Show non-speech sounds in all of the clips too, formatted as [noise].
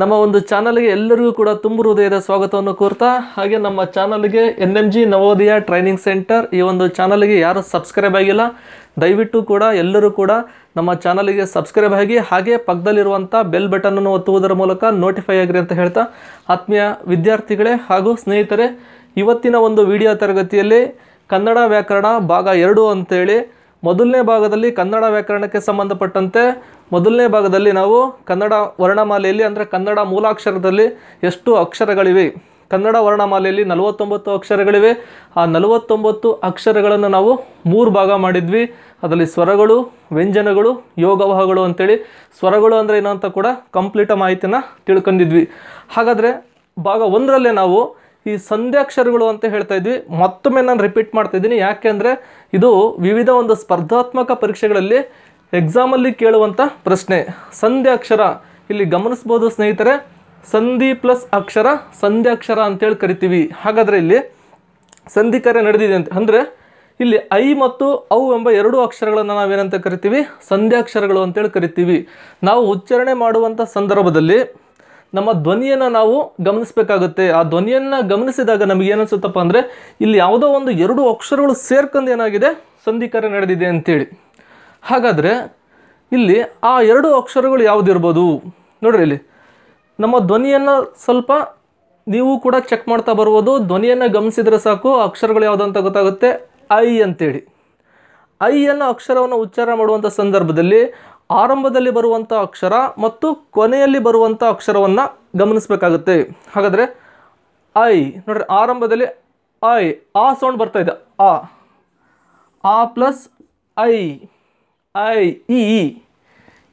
ನಮ್ಮ ಒಂದು ಚಾನಲ್ಗೆ ಎಲ್ಲರಿಗೂ ಕೂಡ ತುಂಬ ಹೃದಯದ ಸ್ವಾಗತವನ್ನು ಕೋರ್ತಾ, ಹಾಗೆ ನಮ್ಮ ಚಾನಲ್ಗೆ N M G Navodaya training centre ಈ ಒಂದು ಚಾನಲ್ಗೆ ಯಾರು ಸಬ್ಸ್ಕ್ರೈಬ್ ಆಗಿಲ್ಲ, ದಯವಿಟ್ಟು ಕೂಡ ಎಲ್ಲರೂ ಕೂಡ ನಮ್ಮ ಚಾನಲ್ಗೆ ಸಬ್ಸ್ಕ್ರೈಬ್ ಆಗಿ, ಹಾಗೆ ಪಕ್ಕದಲ್ಲಿರುವಂಥ ಬೆಲ್ ಬಟನನ್ನು ಒತ್ತುವುದರ ಮೂಲಕ ನೋಟಿಫೈ ಆಗಿರಿ ಅಂತ ಹೇಳ್ತಾ, ಆತ್ಮೀಯ ವಿದ್ಯಾರ್ಥಿಗಳೇ ಹಾಗೂ ಸ್ನೇಹಿತರೆ, ಇವತ್ತಿನ ಒಂದು ವಿಡಿಯೋ ತರಗತಿಯಲ್ಲಿ ಕನ್ನಡ ವ್ಯಾಕರಣ ಭಾಗ ಎರಡು ಅಂತೇಳಿ, ಮೊದಲನೇ ಭಾಗದಲ್ಲಿ ಕನ್ನಡ ವ್ಯಾಕರಣಕ್ಕೆ ಸಂಬಂಧಪಟ್ಟಂತೆ ಮೊದಲನೇ ಭಾಗದಲ್ಲಿ ನಾವು ಕನ್ನಡ ವರ್ಣಮಾಲೆಯಲ್ಲಿ, ಅಂದರೆ ಕನ್ನಡ ಮೂಲಾಕ್ಷರದಲ್ಲಿ ಎಷ್ಟು ಅಕ್ಷರಗಳಿವೆ? ಕನ್ನಡ ವರ್ಣಮಾಲೆಯಲ್ಲಿ ನಲವತ್ತೊಂಬತ್ತು ಅಕ್ಷರಗಳಿವೆ. ಆ ನಲವತ್ತೊಂಬತ್ತು ಅಕ್ಷರಗಳನ್ನು ನಾವು ಮೂರು ಭಾಗ ಮಾಡಿದ್ವಿ. ಅದರಲ್ಲಿ ಸ್ವರಗಳು, ವ್ಯಂಜನಗಳು, ಯೋಗವಾಹಗಳು ಅಂತೇಳಿ. ಸ್ವರಗಳು ಅಂದರೆ ಏನು ಅಂತ ಕೂಡ ಕಂಪ್ಲೀಟ್ ಮಾಹಿತಿನ ತಿಳ್ಕೊಂಡಿದ್ವಿ. ಹಾಗಾದರೆ ಭಾಗ ಒಂದರಲ್ಲೇ ನಾವು ಈ ಸಂಧ್ಯಾಕ್ಷರಗಳು ಅಂತ ಹೇಳ್ತಾ ಇದ್ವಿ. ಮತ್ತೊಮ್ಮೆ ನಾನು ರಿಪೀಟ್ ಮಾಡ್ತಾ ಇದ್ದೀನಿ. ಯಾಕೆಂದರೆ ಇದು ವಿವಿಧ ಒಂದು ಸ್ಪರ್ಧಾತ್ಮಕ ಪರೀಕ್ಷೆಗಳಲ್ಲಿ ಎಕ್ಸಾಮಲ್ಲಿ ಕೇಳುವಂಥ ಪ್ರಶ್ನೆ. ಸಂಧ್ಯಾಕ್ಷರ ಇಲ್ಲಿ ಗಮನಿಸ್ಬೋದು ಸ್ನೇಹಿತರೆ, ಸಂಧಿ ಪ್ಲಸ್ ಅಕ್ಷರ ಸಂಧ್ಯಾಕ್ಷರ ಅಂತೇಳಿ ಕರಿತೀವಿ. ಹಾಗಾದರೆ ಇಲ್ಲಿ ಸಂಧಿ ಕಾರ್ಯ ನಡೆದಿದೆ ಅಂತ ಅಂದರೆ ಇಲ್ಲಿ ಐ ಮತ್ತು ಅವು ಎಂಬ ಎರಡು ಅಕ್ಷರಗಳನ್ನು ನಾವೇನಂತ ಕರಿತೀವಿ? ಸಂಧ್ಯಾಕ್ಷರಗಳು ಅಂತೇಳಿ ಕರಿತೀವಿ. ನಾವು ಉಚ್ಚಾರಣೆ ಮಾಡುವಂಥ ಸಂದರ್ಭದಲ್ಲಿ ನಮ್ಮ ಧ್ವನಿಯನ್ನು ನಾವು ಗಮನಿಸಬೇಕಾಗುತ್ತೆ. ಆ ಧ್ವನಿಯನ್ನು ಗಮನಿಸಿದಾಗ ನಮಗೆ ಏನನ್ಸುತ್ತಪ್ಪ ಅಂದರೆ ಇಲ್ಲಿ ಯಾವುದೋ ಒಂದು ಎರಡು ಅಕ್ಷರಗಳು ಸೇರ್ಕೊಂಡು ಏನಾಗಿದೆ? ಸಂಧಿ ಕಾರ್ಯ ನಡೆದಿದೆ ಅಂತೇಳಿ. ಹಾಗಾದರೆ ಇಲ್ಲಿ ಆ ಎರಡು ಅಕ್ಷರಗಳು ಯಾವುದಿರ್ಬೋದು? ನೋಡ್ರಿ ಇಲ್ಲಿ. ನಮ್ಮ ಧ್ವನಿಯನ್ನು ಸ್ವಲ್ಪ ನೀವು ಕೂಡ ಚೆಕ್ ಮಾಡ್ತಾ ಬರ್ಬೋದು. ಧ್ವನಿಯನ್ನು ಗಮನಿಸಿದರೆ ಸಾಕು, ಅಕ್ಷರಗಳು ಯಾವುದಂತ ಗೊತ್ತಾಗುತ್ತೆ? ಐ ಅಂತೇಳಿ. ಐ ಅನ್ನೋ ಅಕ್ಷರವನ್ನು ಉಚ್ಚಾರ ಮಾಡುವಂಥ ಸಂದರ್ಭದಲ್ಲಿ ಆರಂಭದಲ್ಲಿ ಬರುವಂಥ ಅಕ್ಷರ ಮತ್ತು ಕೊನೆಯಲ್ಲಿ ಬರುವಂಥ ಅಕ್ಷರವನ್ನು ಗಮನಿಸಬೇಕಾಗುತ್ತೆ. ಹಾಗಾದರೆ ಐ, ನೋಡ್ರಿ ಆರಂಭದಲ್ಲಿ ಐ, ಆ ಸೌಂಡ್ ಬರ್ತಾ ಇದೆ. ಆ. ಆ ಪ್ಲಸ್ ಐ. ಐ, ಇ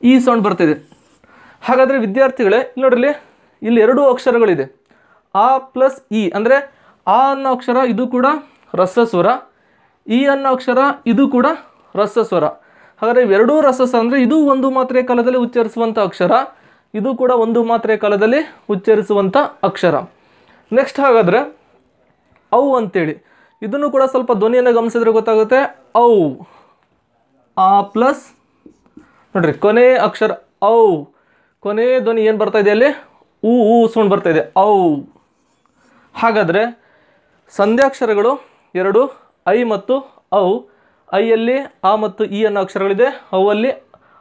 ಈ ಸೌಂಡ್ ಬರ್ತಿದೆ. ಹಾಗಾದರೆ ವಿದ್ಯಾರ್ಥಿಗಳೇ, ಇಲ್ಲಿ ಇಲ್ಲಿ ಎರಡೂ ಅಕ್ಷರಗಳಿದೆ. ಆ ಪ್ಲಸ್ ಇ, ಅಂದರೆ ಆ ಅನ್ನೋ ಅಕ್ಷರ, ಇದು ಕೂಡ ರಸಸ್ವರ. ಇ ಅನ್ನೋ ಅಕ್ಷರ, ಇದು ಕೂಡ ರಸಸ್ವರ. ಹಾಗಾದರೆ ಇವೆರಡೂ ರಸಸ್ವರ ಅಂದರೆ ಇದು ಒಂದು ಮಾತ್ರೆ ಕಾಲದಲ್ಲಿ ಉಚ್ಚರಿಸುವಂಥ ಅಕ್ಷರ, ಇದು ಕೂಡ ಒಂದು ಮಾತ್ರೆ ಕಾಲದಲ್ಲಿ ಉಚ್ಚರಿಸುವಂಥ ಅಕ್ಷರ. ನೆಕ್ಸ್ಟ್ ಹಾಗಾದರೆ, ಅವು ಅಂತೇಳಿ. ಇದನ್ನು ಕೂಡ ಸ್ವಲ್ಪ ಧ್ವನಿಯನ್ನು ಗಮನಿಸಿದ್ರೆ ಗೊತ್ತಾಗುತ್ತೆ. ಔ ಆ ಪ್ಲಸ್ ನೋಡ್ರಿ, ಕೊನೆ ಅಕ್ಷರ ಔ. ಕೊನೆ ಧ್ವನಿ ಏನು ಬರ್ತಾ ಇದೆ ಅಲ್ಲಿ? ಊ ಊ ಸೌಂಡ್ ಬರ್ತಾ ಇದೆ. ಔ. ಹಾಗಾದರೆ ಸಂಧ್ಯಾಕ್ಷರಗಳು ಎರಡು, ಐ ಮತ್ತು ಔ. ಐಯಲ್ಲಿ ಆ ಮತ್ತು ಇ ಅನ್ನೋ ಅಕ್ಷರಗಳಿದೆ ಅವಲ್ಲಿ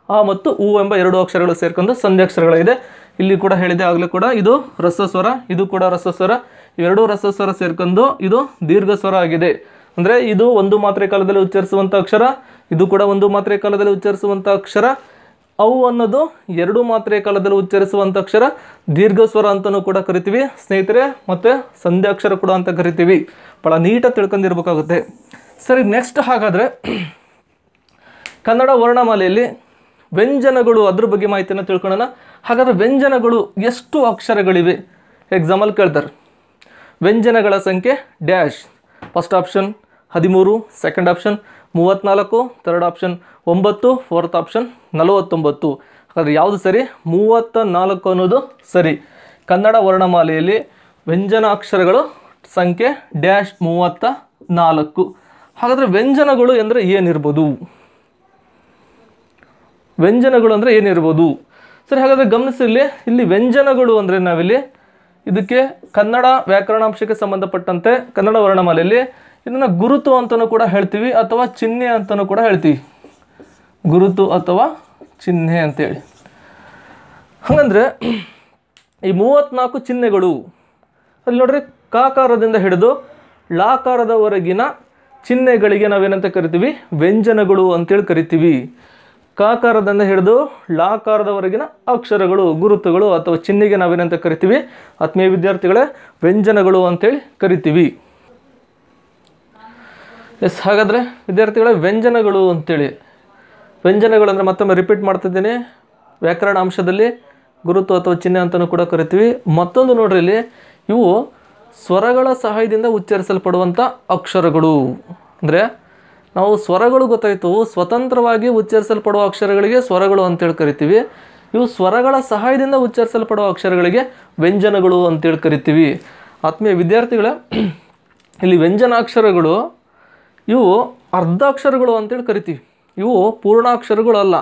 ಆ ಮತ್ತು ಉ ಎಂಬ ಎರಡು ಅಕ್ಷರಗಳು ಸೇರ್ಕೊಂಡು ಸಂಧ್ಯಾಕ್ಷರಗಳಿದೆ. ಇಲ್ಲಿ ಕೂಡ ಹೇಳಿದೆ ಆಗಲೇ ಕೂಡ, ಇದು ರಸಸ್ವರ, ಇದು ಕೂಡ ರಸಸ್ವರ, ಇವೆರಡೂ ರಸಸ್ವರ ಸೇರ್ಕೊಂಡು ಇದು ದೀರ್ಘ ಸ್ವರ ಆಗಿದೆ. ಅಂದರೆ ಇದು ಒಂದು ಮಾತ್ರೆ ಕಾಲದಲ್ಲಿ ಉಚ್ಚರಿಸುವಂಥ ಅಕ್ಷರ, ಇದು ಕೂಡ ಒಂದು ಮಾತ್ರೆ ಕಾಲದಲ್ಲಿ ಉಚ್ಚರಿಸುವಂಥ ಅಕ್ಷರ. ಅವು ಅನ್ನೋದು ಎರಡು ಮಾತ್ರೆ ಕಾಲದಲ್ಲಿ ಉಚ್ಚರಿಸುವಂಥ ಅಕ್ಷರ. ದೀರ್ಘ ಸ್ವರ ಅಂತಲೂ ಕೂಡ ಕರಿತೀವಿ ಸ್ನೇಹಿತರೆ, ಮತ್ತು ಸಂಧ್ಯಾಕ್ಷರ ಕೂಡ ಅಂತ ಕರಿತೀವಿ. ಭಾಳ ನೀಟಾಗಿ ತಿಳ್ಕೊಂಡಿರ್ಬೇಕಾಗುತ್ತೆ. ಸರಿ ನೆಕ್ಸ್ಟ್ ಹಾಗಾದರೆ [clears throat] ಕನ್ನಡ ವರ್ಣಮಾಲೆಯಲ್ಲಿ ವ್ಯಂಜನಗಳು ಅದ್ರ ಬಗ್ಗೆ ಮಾಹಿತಿಯನ್ನು ತಿಳ್ಕೊಳ್ಳೋಣ. ಹಾಗಾದರೆ ವ್ಯಂಜನಗಳು ಎಷ್ಟು ಅಕ್ಷರಗಳಿವೆ? ಎಕ್ಸಾಮಲ್ ಕೇಳ್ತಾರೆ. ವ್ಯಂಜನಗಳ ಸಂಖ್ಯೆ ಡ್ಯಾಶ್ ಫಸ್ಟ್ ಆಪ್ಷನ್ ಹದಿಮೂರು. ಸೆಕೆಂಡ್ ಆಪ್ಷನ್ ಮೂವತ್ತ್ನಾಲ್ಕು ಥರ್ಡ್ ಆಪ್ಷನ್ ಒಂಬತ್ತು. ಫೋರ್ತ್ ಆಪ್ಷನ್ ನಲವತ್ತೊಂಬತ್ತು. ಹಾಗಾದರೆ ಯಾವುದು ಸರಿ? ಮೂವತ್ತ ನಾಲ್ಕು ಅನ್ನೋದು ಸರಿ. ಕನ್ನಡ ವರ್ಣಮಾಲೆಯಲ್ಲಿ ವ್ಯಂಜನ ಅಕ್ಷರಗಳು ಸಂಖ್ಯೆ ಡ್ಯಾಶ್ ಮೂವತ್ತ ನಾಲ್ಕು ಹಾಗಾದರೆ ವ್ಯಂಜನಗಳು ಅಂದರೆ ಏನಿರ್ಬೋದು? ವ್ಯಂಜನಗಳು ಅಂದರೆ ಏನಿರ್ಬೋದು? ಸರಿ, ಹಾಗಾದರೆ ಗಮನಿಸಿರಲಿ. ಇಲ್ಲಿ ವ್ಯಂಜನಗಳು ಅಂದರೆ ನಾವಿಲ್ಲಿ ಇದಕ್ಕೆ ಕನ್ನಡ ವ್ಯಾಕರಣಾಂಶಕ್ಕೆ ಸಂಬಂಧಪಟ್ಟಂತೆ ಕನ್ನಡ ವರ್ಣಮಾಲೆಯಲ್ಲಿ ಇದನ್ನು ಗುರುತು ಅಂತಲೂ ಕೂಡ ಹೇಳ್ತೀವಿ ಅಥವಾ ಚಿಹ್ನೆ ಅಂತಲೂ ಕೂಡ ಹೇಳ್ತೀವಿ. ಗುರುತು ಅಥವಾ ಚಿಹ್ನೆ ಅಂತೇಳಿ. ಹಾಗಂದ್ರೆ ಈ ಮೂವತ್ತ್ನಾಲ್ಕು ಚಿಹ್ನೆಗಳು ಅಲ್ಲಿ ನೋಡ್ರಿ ಕಾಕಾರದಿಂದ ಹಿಡಿದು ಲಾಕಾರದವರೆಗಿನ ಚಿಹ್ನೆಗಳಿಗೆ ನಾವೇನಂತ ಕರಿತೀವಿ? ವ್ಯಂಜನಗಳು ಅಂತೇಳಿ ಕರಿತೀವಿ. ಕಾಕಾರದಿಂದ ಹಿಡಿದು ಲಾಕಾರದವರೆಗಿನ ಅಕ್ಷರಗಳು, ಗುರುತುಗಳು ಅಥವಾ ಚಿಹ್ನೆಗೆ ನಾವೇನಂತ ಕರಿತೀವಿ? ಆತ್ಮೀಯ ವಿದ್ಯಾರ್ಥಿಗಳೇ, ವ್ಯಂಜನಗಳು ಅಂತೇಳಿ ಕರಿತೀವಿ. ಎಸ್, ಹಾಗಾದರೆ ವಿದ್ಯಾರ್ಥಿಗಳೇ, ವ್ಯಂಜನಗಳು ಅಂತೇಳಿ. ವ್ಯಂಜನಗಳು ಅಂದರೆ ಮತ್ತೊಮ್ಮೆ ರಿಪೀಟ್ ಮಾಡ್ತಿದ್ದೀನಿ ವ್ಯಾಕರಣ ಅಂಶದಲ್ಲಿ ಗುರುತು ಅಥವಾ ಚಿಹ್ನೆ ಅಂತಲೂ ಕೂಡ ಕರಿತೀವಿ. ಮತ್ತೊಂದು ನೋಡ್ರಿ ಇಲ್ಲಿ, ಇವು ಸ್ವರಗಳ ಸಹಾಯದಿಂದ ಉಚ್ಚರಿಸಲ್ಪಡುವಂಥ ಅಕ್ಷರಗಳು. ಅಂದರೆ ನಾವು ಸ್ವರಗಳು ಗೊತ್ತಾಯಿತು. ಸ್ವತಂತ್ರವಾಗಿ ಉಚ್ಚರಿಸಲ್ಪಡುವ ಅಕ್ಷರಗಳಿಗೆ ಸ್ವರಗಳು ಅಂತೇಳಿ ಕರಿತೀವಿ. ಇವು ಸ್ವರಗಳ ಸಹಾಯದಿಂದ ಉಚ್ಚರಿಸಲ್ಪಡುವ ಅಕ್ಷರಗಳಿಗೆ ವ್ಯಂಜನಗಳು ಅಂತೇಳಿ ಕರಿತೀವಿ. ಆತ್ಮೀಯ ವಿದ್ಯಾರ್ಥಿಗಳೇ, ಇಲ್ಲಿ ವ್ಯಂಜನಾಕ್ಷರಗಳು, ಇವು ಅರ್ಧಾಕ್ಷರಗಳು ಅಂತೇಳಿ ಕರಿತೀವಿ. ಇವು ಪೂರ್ಣಾಕ್ಷರಗಳು ಅಲ್ಲ.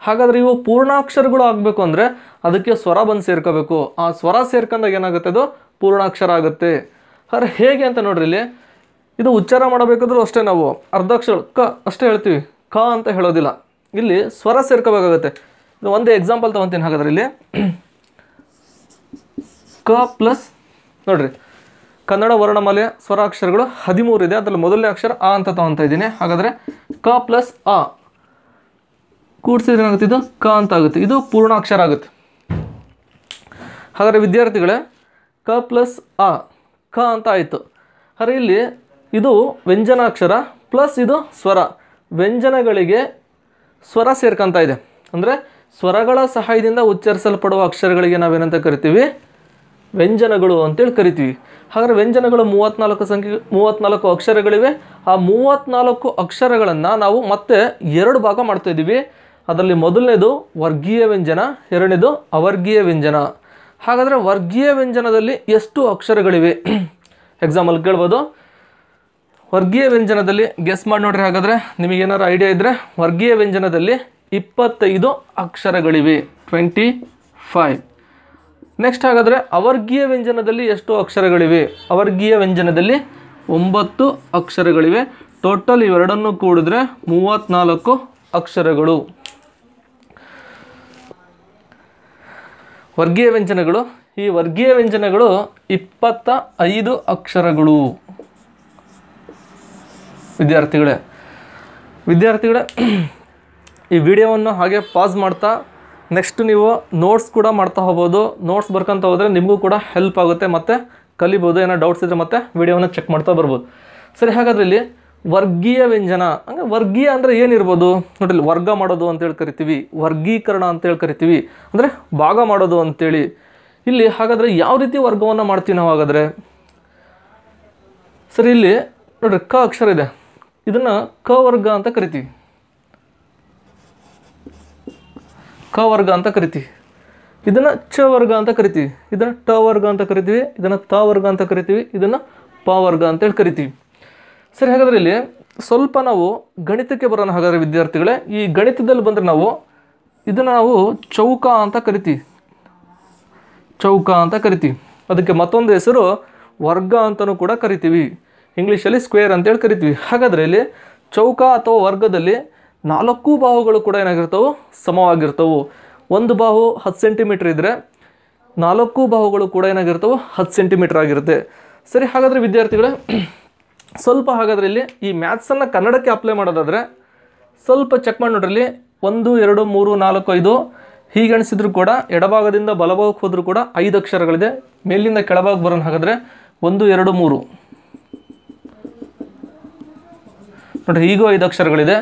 ಹಾಗಾದರೆ ಇವು ಪೂರ್ಣಾಕ್ಷರಗಳು ಆಗಬೇಕು ಅಂದರೆ ಅದಕ್ಕೆ ಸ್ವರ ಬಂದು ಸೇರ್ಕೋಬೇಕು. ಆ ಸ್ವರ ಸೇರ್ಕೊಂಡಾಗ ಏನಾಗುತ್ತೆ ಅದು? ಪೂರ್ಣಾಕ್ಷರ ಆಗುತ್ತೆ. ಆದರೆ ಹೇಗೆ ಅಂತ ನೋಡ್ರಿ ಇಲ್ಲಿ. ಇದು ಉಚ್ಚಾರ ಮಾಡಬೇಕಾದ್ರೂ ಅಷ್ಟೇ ನಾವು ಅರ್ಧಾಕ್ಷರ ಕ ಅಷ್ಟೇ ಹೇಳ್ತೀವಿ. ಕ ಅಂತ ಹೇಳೋದಿಲ್ಲ. ಇಲ್ಲಿ ಸ್ವರ ಸೇರ್ಕೋಬೇಕಾಗತ್ತೆ. ಇದು ಒಂದೇ ಎಕ್ಸಾಂಪಲ್ ತೊಗೊತೀನಿ ಹಾಗಾದ್ರೆ ಇಲ್ಲಿ. ಕ ಪ್ಲಸ್ ನೋಡ್ರಿ. ಕನ್ನಡ ವರ್ಣಮಾಲೆಯ ಸ್ವರಾಕ್ಷರಗಳು ಹದಿಮೂರು ಇದೆ. ಅದರಲ್ಲಿ ಮೊದಲನೇ ಅಕ್ಷರ ಆ ಅಂತ ತಗೊತಾ ಇದ್ದೀನಿ. ಹಾಗಾದರೆ ಕ ಪ್ಲಸ್ ಆ. ಕೂಡಿಸಿದ್ರೆ ಏನಾಗುತ್ತೆ ಇದು? ಕ ಅಂತ ಆಗುತ್ತೆ. ಇದು ಪೂರ್ಣಾಕ್ಷರ ಆಗುತ್ತೆ. ಹಾಗಾದರೆ ವಿದ್ಯಾರ್ಥಿಗಳೇ, ಕ ಪ್ಲಸ್ ಆ, ಕ ಅಂತ ಆಯಿತು. ಆದರೆ ಇಲ್ಲಿ ಇದು ವ್ಯಂಜನಾಕ್ಷರ ಪ್ಲಸ್ ಇದು ಸ್ವರ. ವ್ಯಂಜನಗಳಿಗೆ ಸ್ವರ ಸೇರ್ಕೊತಾ ಇದೆ. ಅಂದರೆ ಸ್ವರಗಳ ಸಹಾಯದಿಂದ ಉಚ್ಚರಿಸಲ್ಪಡುವ ಅಕ್ಷರಗಳಿಗೆ ನಾವೇನಂತ ಕರಿತೀವಿ? ವ್ಯಂಜನಗಳು ಅಂತೇಳಿ ಕರಿತೀವಿ. ಹಾಗಾದರೆ ವ್ಯಂಜನಗಳು ಮೂವತ್ತ್ನಾಲ್ಕು ಸಂಖ್ಯೆ ಮೂವತ್ತ್ನಾಲ್ಕು ಅಕ್ಷರಗಳಿವೆ. ಆ ಮೂವತ್ತ್ನಾಲ್ಕು ಅಕ್ಷರಗಳನ್ನು ನಾವು ಮತ್ತೆ ಎರಡು ಭಾಗ ಮಾಡ್ತಾ ಇದ್ದೀವಿ. ಅದರಲ್ಲಿ ಮೊದಲನೇದು ವರ್ಗೀಯ ವ್ಯಂಜನ, ಎರಡನೇದು ಅವರ್ಗೀಯ ವ್ಯಂಜನ. ಹಾಗಾದರೆ ವರ್ಗೀಯ ವ್ಯಂಜನದಲ್ಲಿ ಎಷ್ಟು ಅಕ್ಷರಗಳಿವೆ? [clears throat] ಎಕ್ಸಾಂಪಲ್ ಕೇಳ್ಬೋದು. ವರ್ಗೀಯ ವ್ಯಂಜನದಲ್ಲಿ ಗೆಸ್ ಮಾಡಿ ನೋಡ್ರಿ ಹಾಗಾದರೆ ನಿಮಗೇನಾರು ಐಡಿಯಾ ಇದ್ದರೆ ವರ್ಗೀಯ ವ್ಯಂಜನದಲ್ಲಿ ಇಪ್ಪತ್ತೈದು ಅಕ್ಷರಗಳಿವೆ. ಟ್ವೆಂಟಿ ಫೈವ್ ನೆಕ್ಸ್ಟ್ ಹಾಗಾದರೆ ಅವರ್ಗೀಯ ವ್ಯಂಜನದಲ್ಲಿ ಎಷ್ಟು ಅಕ್ಷರಗಳಿವೆ? ಅವರ್ಗೀಯ ವ್ಯಂಜನದಲ್ಲಿ ಒಂಬತ್ತು ಅಕ್ಷರಗಳಿವೆ. ಟೋಟಲ್ ಇವೆರಡನ್ನು ಕೂಡಿದ್ರೆ ಮೂವತ್ತ್ನಾಲ್ಕು ಅಕ್ಷರಗಳು. ವರ್ಗೀಯ ವ್ಯಂಜನಗಳು. ಈ ವರ್ಗೀಯ ವ್ಯಂಜನಗಳು ಇಪ್ಪತ್ತ ಐದು ಅಕ್ಷರಗಳು. ವಿದ್ಯಾರ್ಥಿಗಳೇ. ವಿದ್ಯಾರ್ಥಿಗಳೇ, ಈ ವಿಡಿಯೋವನ್ನು ಹಾಗೆ ಪಾಸ್ ಮಾಡ್ತಾ ನೆಕ್ಸ್ಟ್ ನೀವು ನೋಟ್ಸ್ ಕೂಡ ಮಾಡ್ತಾ ಹೋಗ್ಬೋದು. ನೋಟ್ಸ್ ಬರ್ಕೊತ ಹೋದರೆ ನಿಮಗೂ ಕೂಡ ಹೆಲ್ಪ್ ಆಗುತ್ತೆ ಮತ್ತು ಕಲಿಬೋದು. ಏನೋ ಡೌಟ್ಸ್ ಇದ್ದರೆ ಮತ್ತೆ ವಿಡಿಯೋವನ್ನು ಚೆಕ್ ಮಾಡ್ತಾ ಬರ್ಬೋದು. ಸರಿ, ಹಾಗಾದ್ರೆ ಇಲ್ಲಿ ವರ್ಗೀಯ ವ್ಯಂಜನ, ಹಂಗೆ ವರ್ಗೀಯ ಅಂದರೆ ಏನಿರ್ಬೋದು? ನೋಡ್ರಿ, ಇಲ್ಲಿ ವರ್ಗ ಮಾಡೋದು ಅಂತೇಳಿ ಕರಿತೀವಿ, ವರ್ಗೀಕರಣ ಅಂತೇಳಿ ಕರಿತೀವಿ, ಅಂದರೆ ಭಾಗ ಮಾಡೋದು ಅಂತೇಳಿ. ಇಲ್ಲಿ ಹಾಗಾದರೆ ಯಾವ ರೀತಿ ವರ್ಗವನ್ನು ಮಾಡ್ತೀವಿ ನಾವು ಹಾಗಾದರೆ? ಸರಿ, ಇಲ್ಲಿ ನೋಡಿರಿ, ಕ ಅಕ್ಷರ ಇದೆ. ಇದನ್ನು ಕ ವರ್ಗ ಅಂತ ಕರಿತೀವಿ. ಕ ವರ್ಗ ಅಂತ ಕರಿತೀವಿ. ಇದನ್ನು ಚ ವರ್ಗ ಅಂತ ಕರಿತೀವಿ. ಇದನ್ನು ಟ ವರ್ಗ ಅಂತ ಕರಿತೀವಿ. ಇದನ್ನು ತ ವರ್ಗ ಅಂತ ಕರಿತೀವಿ. ಇದನ್ನು ಪ ವರ್ಗ ಅಂತೇಳಿ ಕರಿತೀವಿ. ಸರಿ, ಹಾಗಾದ್ರೆ ಇಲ್ಲಿ ಸ್ವಲ್ಪ ನಾವು ಗಣಿತಕ್ಕೆ ಬರೋಣ ಹಾಗಾದ್ರೆ ವಿದ್ಯಾರ್ಥಿಗಳೇ. ಈ ಗಣಿತದಲ್ಲಿ ಬಂದರೆ ನಾವು ಇದನ್ನು ನಾವು ಚೌಕ ಅಂತ ಕರಿತೀವಿ. ಚೌಕ ಅಂತ ಕರಿತೀವಿ. ಅದಕ್ಕೆ ಮತ್ತೊಂದು ಹೆಸರು ವರ್ಗ ಅಂತಲೂ ಕೂಡ ಕರಿತೀವಿ. ಇಂಗ್ಲೀಷಲ್ಲಿ ಸ್ಕ್ವೇರ್ ಅಂತೇಳಿ ಕರಿತೀವಿ. ಹಾಗಾದರೆ ಇಲ್ಲಿ ಚೌಕ ಅಥವಾ ವರ್ಗದಲ್ಲಿ ನಾಲ್ಕು ಬಾಹುಗಳು ಕೂಡ ಏನಾಗಿರ್ತವೆ ಸಮವಾಗಿರ್ತವೆ. ಒಂದು ಬಾಹು ಹತ್ತು ಸೆಂಟಿಮೀಟ್ರ್ ಇದ್ದರೆ ನಾಲ್ಕು ಬಾಹುಗಳು ಕೂಡ ಏನಾಗಿರ್ತವೆ ಹತ್ತು ಸೆಂಟಿಮೀಟ್ರ್ ಆಗಿರುತ್ತೆ. ಸರಿ, ಹಾಗಾದರೆ ವಿದ್ಯಾರ್ಥಿಗಳೇ, [clears throat] ಸ್ವಲ್ಪ ಹಾಗಾದರೆ ಇಲ್ಲಿ ಈ ಮ್ಯಾಥ್ಸನ್ನು ಕನ್ನಡಕ್ಕೆ ಅಪ್ಲೈ ಮಾಡೋದಾದರೆ ಸ್ವಲ್ಪ ಚೆಕ್ ಮಾಡಿ ನೋಡ್ರಿ ಇಲ್ಲಿ ಒಂದು, ಎರಡು, ಮೂರು, ನಾಲ್ಕು, ಐದು. ಹೀಗೆ ಎಣಿಸಿದ್ರು ಕೂಡ ಎಡಭಾಗದಿಂದ ಬಲಭಾಗಕ್ಕೆ ಹೋದರೂ ಕೂಡ ಐದು ಅಕ್ಷರಗಳಿದೆ. ಮೇಲಿಂದ ಕೆಳಭಾಗಕ್ಕೆ ಬರೋಣ ಹಾಗಾದರೆ ಒಂದು, ಎರಡು, ಮೂರು. ನೋಡ್ರಿ ಈಗೂ ಐದು ಅಕ್ಷರಗಳಿದೆ.